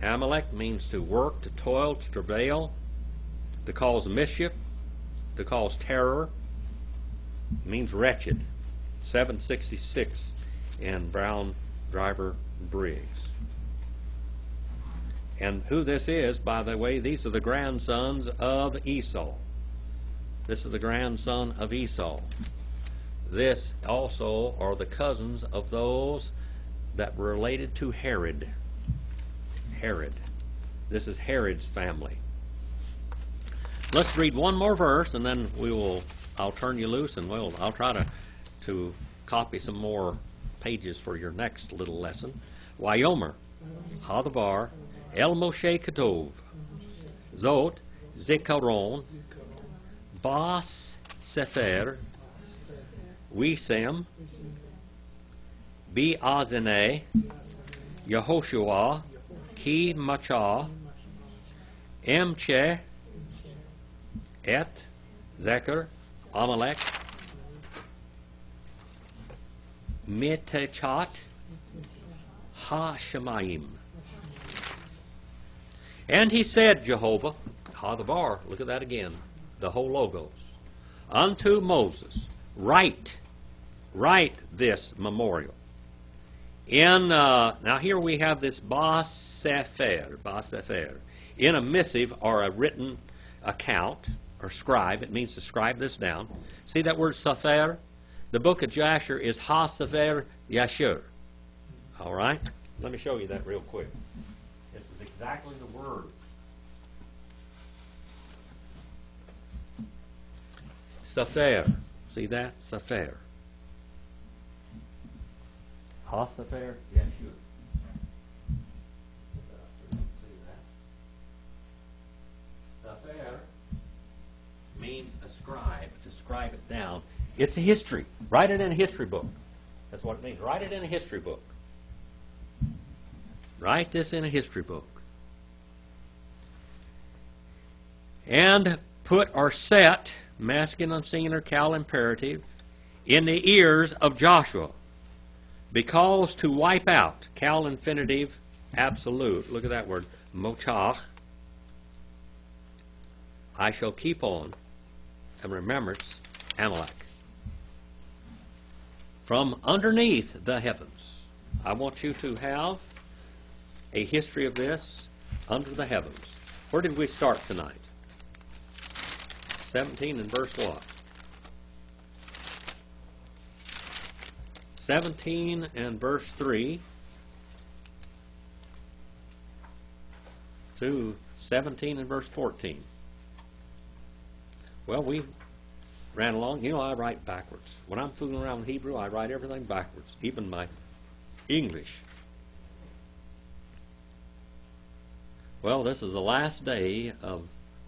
Amalek means to work, to toil, to travail, to cause mischief, to cause terror. means wretched. 766 in Brown Driver Briggs. And who this is, by the way, these are the grandsons of Esau. This is the grandson of Esau. This also are the cousins of those that were related to Herod. Herod. This is Herod's family. Let's read one more verse, and then we will. I'll turn you loose, and we'll. I'll try to to copy some more pages for your next little lesson. Wyomer, Hadavar, El Moshe Katov, Zot, Zikaron, Bas Sefer, Wisem, Bi Azene, Yehoshua, Ki Macha, Emche, Et, Zeker, Amalek, Metechat, Ha-Shemayim. And he said, Jehovah, Hadavar, look at that again, the whole logos, unto Moses, write, write this memorial. In, uh, now here we have this Bas Sefer, Bas Sefer, in a missive or a written account, or scribe, it means to scribe this down. See that word Sefer? The book of Jasher is Ha-Sefer Yashur. All right? Let me show you that real quick. This is exactly the word. Sefer. See that? Sefer. Ha-Sefer Yashur. See that? Sefer means ascribe, to scribe it down. It's a history. Write it in a history book. That's what it means. Write it in a history book. Write this in a history book. And put or set, masculine, singular, qal imperative, in the ears of Joshua. Because to wipe out, qal infinitive, absolute, look at that word, mochach, I shall keep on and remembrance Amalek. From underneath the heavens. I want you to have a history of this under the heavens. Where did we start tonight? 17 and verse what? 17 and verse 3 to 17 and verse 14. Well, we ran along. You know, I write backwards. When I'm fooling around with Hebrew, I write everything backwards, even my English. Well, this is the last day of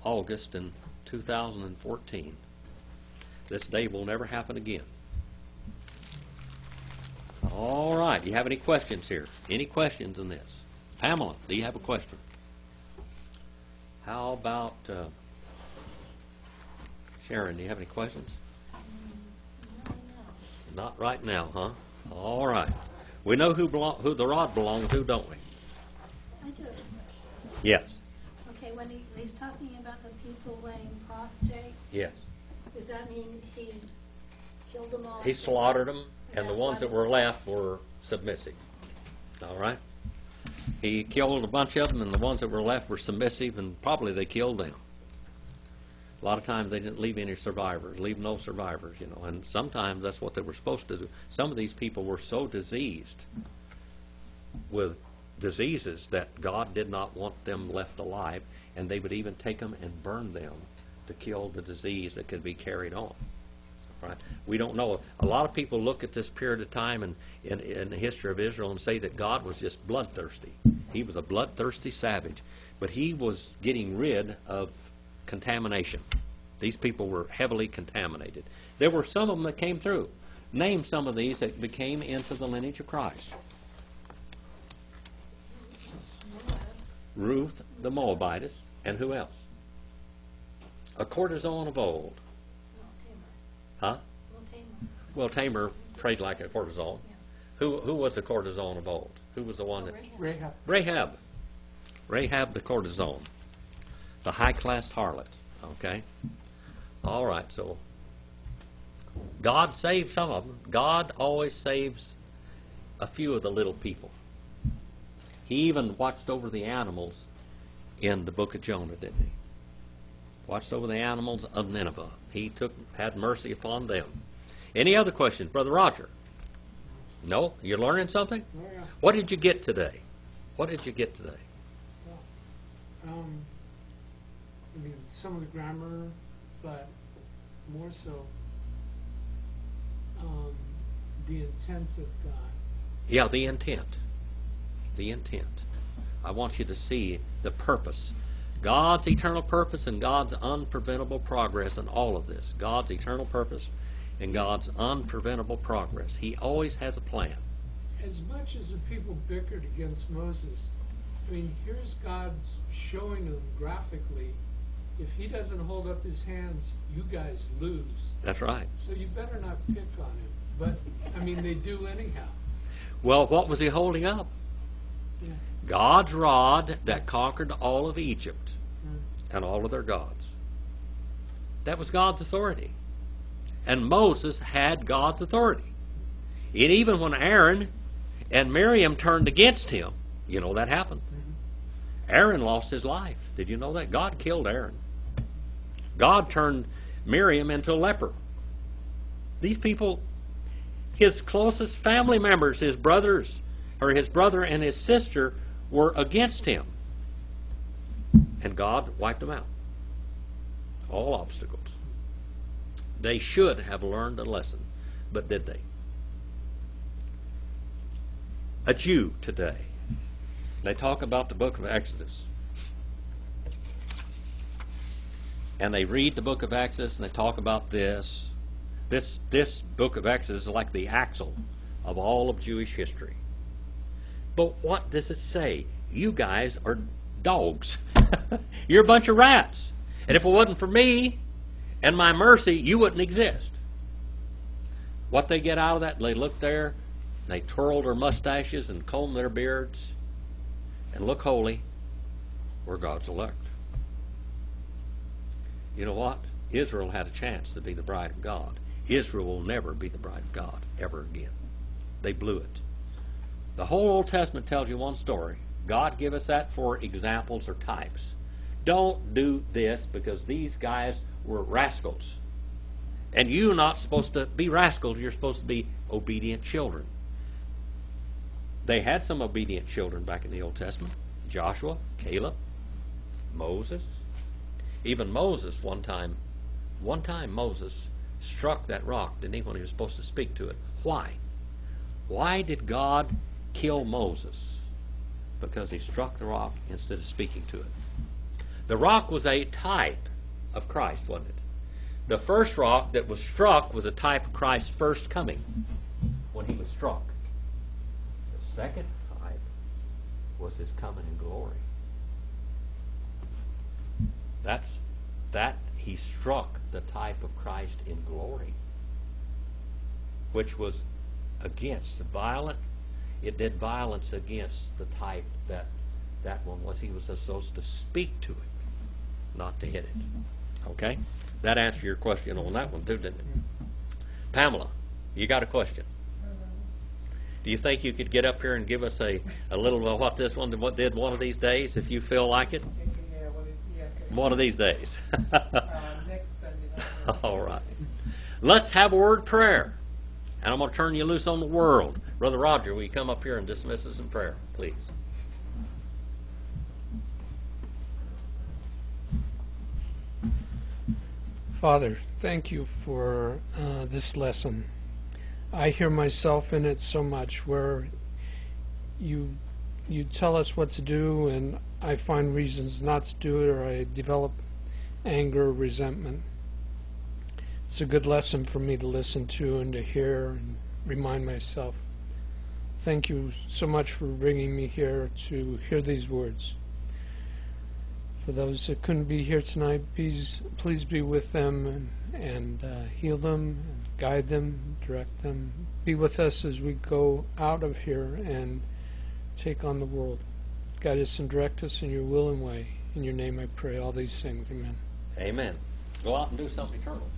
August in 2014. This day will never happen again. All right. Do you have any questions here? Any questions in this? Pamela, do you have a question? How about uh, Sharon? Do you have any questions? Not right now, huh? All right. We know who who the rod belonged to, don't we? I do. Yes. Okay, when he, he's talking about the people laying prostrate, Yes. does that mean he killed them all? He slaughtered them, and the ones that were left were submissive. All right? He killed a bunch of them, and the ones that were left were submissive, and probably they killed them. A lot of times they didn't leave any survivors, leave no survivors, you know, and sometimes that's what they were supposed to do. Some of these people were so diseased with diseases that God did not want them left alive, and they would even take them and burn them to kill the disease that could be carried on. Right? We don't know. A lot of people look at this period of time in, in, in the history of Israel and say that God was just bloodthirsty. He was a bloodthirsty savage. But he was getting rid of contamination. These people were heavily contaminated. There were some of them that came through. Name some of these that became into the lineage of Christ. Ruth the Moabitess, and who else? A courtesan of old. Huh? Well, Tamar prayed like a courtesan. Who who was the courtesan of old? Who was the one that Rahab. Rahab. Rahab the courtesan. The high class harlot. Okay? All right, so God saved some of them. God always saves a few of the little people. He even watched over the animals in the book of Jonah, didn't he? Watched over the animals of Nineveh. He took had mercy upon them. Any other questions, Brother Roger? No? You're learning something? Oh, yeah. What did you get today? What did you get today? Um, I mean, some of the grammar, but more so, um, the intent of God. Yeah, the intent. The intent. I want you to see the purpose. God's eternal purpose and God's unpreventable progress in all of this. God's eternal purpose and God's unpreventable progress. He always has a plan. As much as the people bickered against Moses, I mean, here's God's showing them graphically, if he doesn't hold up his hands, you guys lose. That's right. So you better not pick on him. But, I mean, they do anyhow. Well, what was he holding up? Yeah. God's rod that conquered all of Egypt Mm. and all of their gods. That was God's authority. And Moses had God's authority. And even when Aaron and Miriam turned against him, you know that happened. Mhm. Aaron lost his life. Did you know that? God killed Aaron. God turned Miriam into a leper. These people, his closest family members, his brothers, or his brother and his sister, were against him. And God wiped them out. All obstacles. They should have learned a lesson, but did they? A Jew today. They talk about the book of Exodus. And they read the book of Exodus and they talk about this. This this book of Exodus is like the axle of all of Jewish history. But what does it say? You guys are dogs. You're a bunch of rats. And if it wasn't for me and my mercy, you wouldn't exist. What they get out of that, they look there, they twirl their mustaches and comb their beards and look holy. We're God's elect. You know what? Israel had a chance to be the bride of God. Israel will never be the bride of God ever again. They blew it. The whole Old Testament tells you one story. God give us that for examples or types. Don't do this because these guys were rascals. And you're not supposed to be rascals, you're supposed to be obedient children. They had some obedient children back in the Old Testament. Joshua, Caleb, Moses. Even Moses one time one time Moses struck that rock, didn't he, when he was supposed to speak to it. Why? Why did God kill Moses? Because he struck the rock instead of speaking to it. The rock was a type of Christ, wasn't it? The first rock that was struck was a type of Christ's first coming when he was struck. The second type was his coming in glory. That's that he struck the type of Christ in glory, which was against the violent. It did violence against the type that that one was. He was supposed to speak to it, not to hit it. Okay, that answered your question on that one too, didn't it? Pamela, you got a question? Do you think you could get up here and give us a, a little of what this one what did one of these days, if you feel like it? Yeah, well, it- yeah, One of these days. uh, next Sunday night. All right. Let's have a word prayer. And I'm going to turn you loose on the world. Brother Roger, will you come up here and dismiss us in prayer, please? Father, thank you for uh, this lesson. I hear myself in it so much where you you tell us what to do and I find reasons not to do it or I develop anger or resentment. It's a good lesson for me to listen to and to hear and remind myself. Thank you so much for bringing me here to hear these words. For those that couldn't be here tonight, please, please be with them and, and uh, heal them, and guide them, direct them. Be with us as we go out of here and take on the world. Guide us and direct us in your will and way. In your name I pray all these things. Amen. Amen. Go out and do something eternal.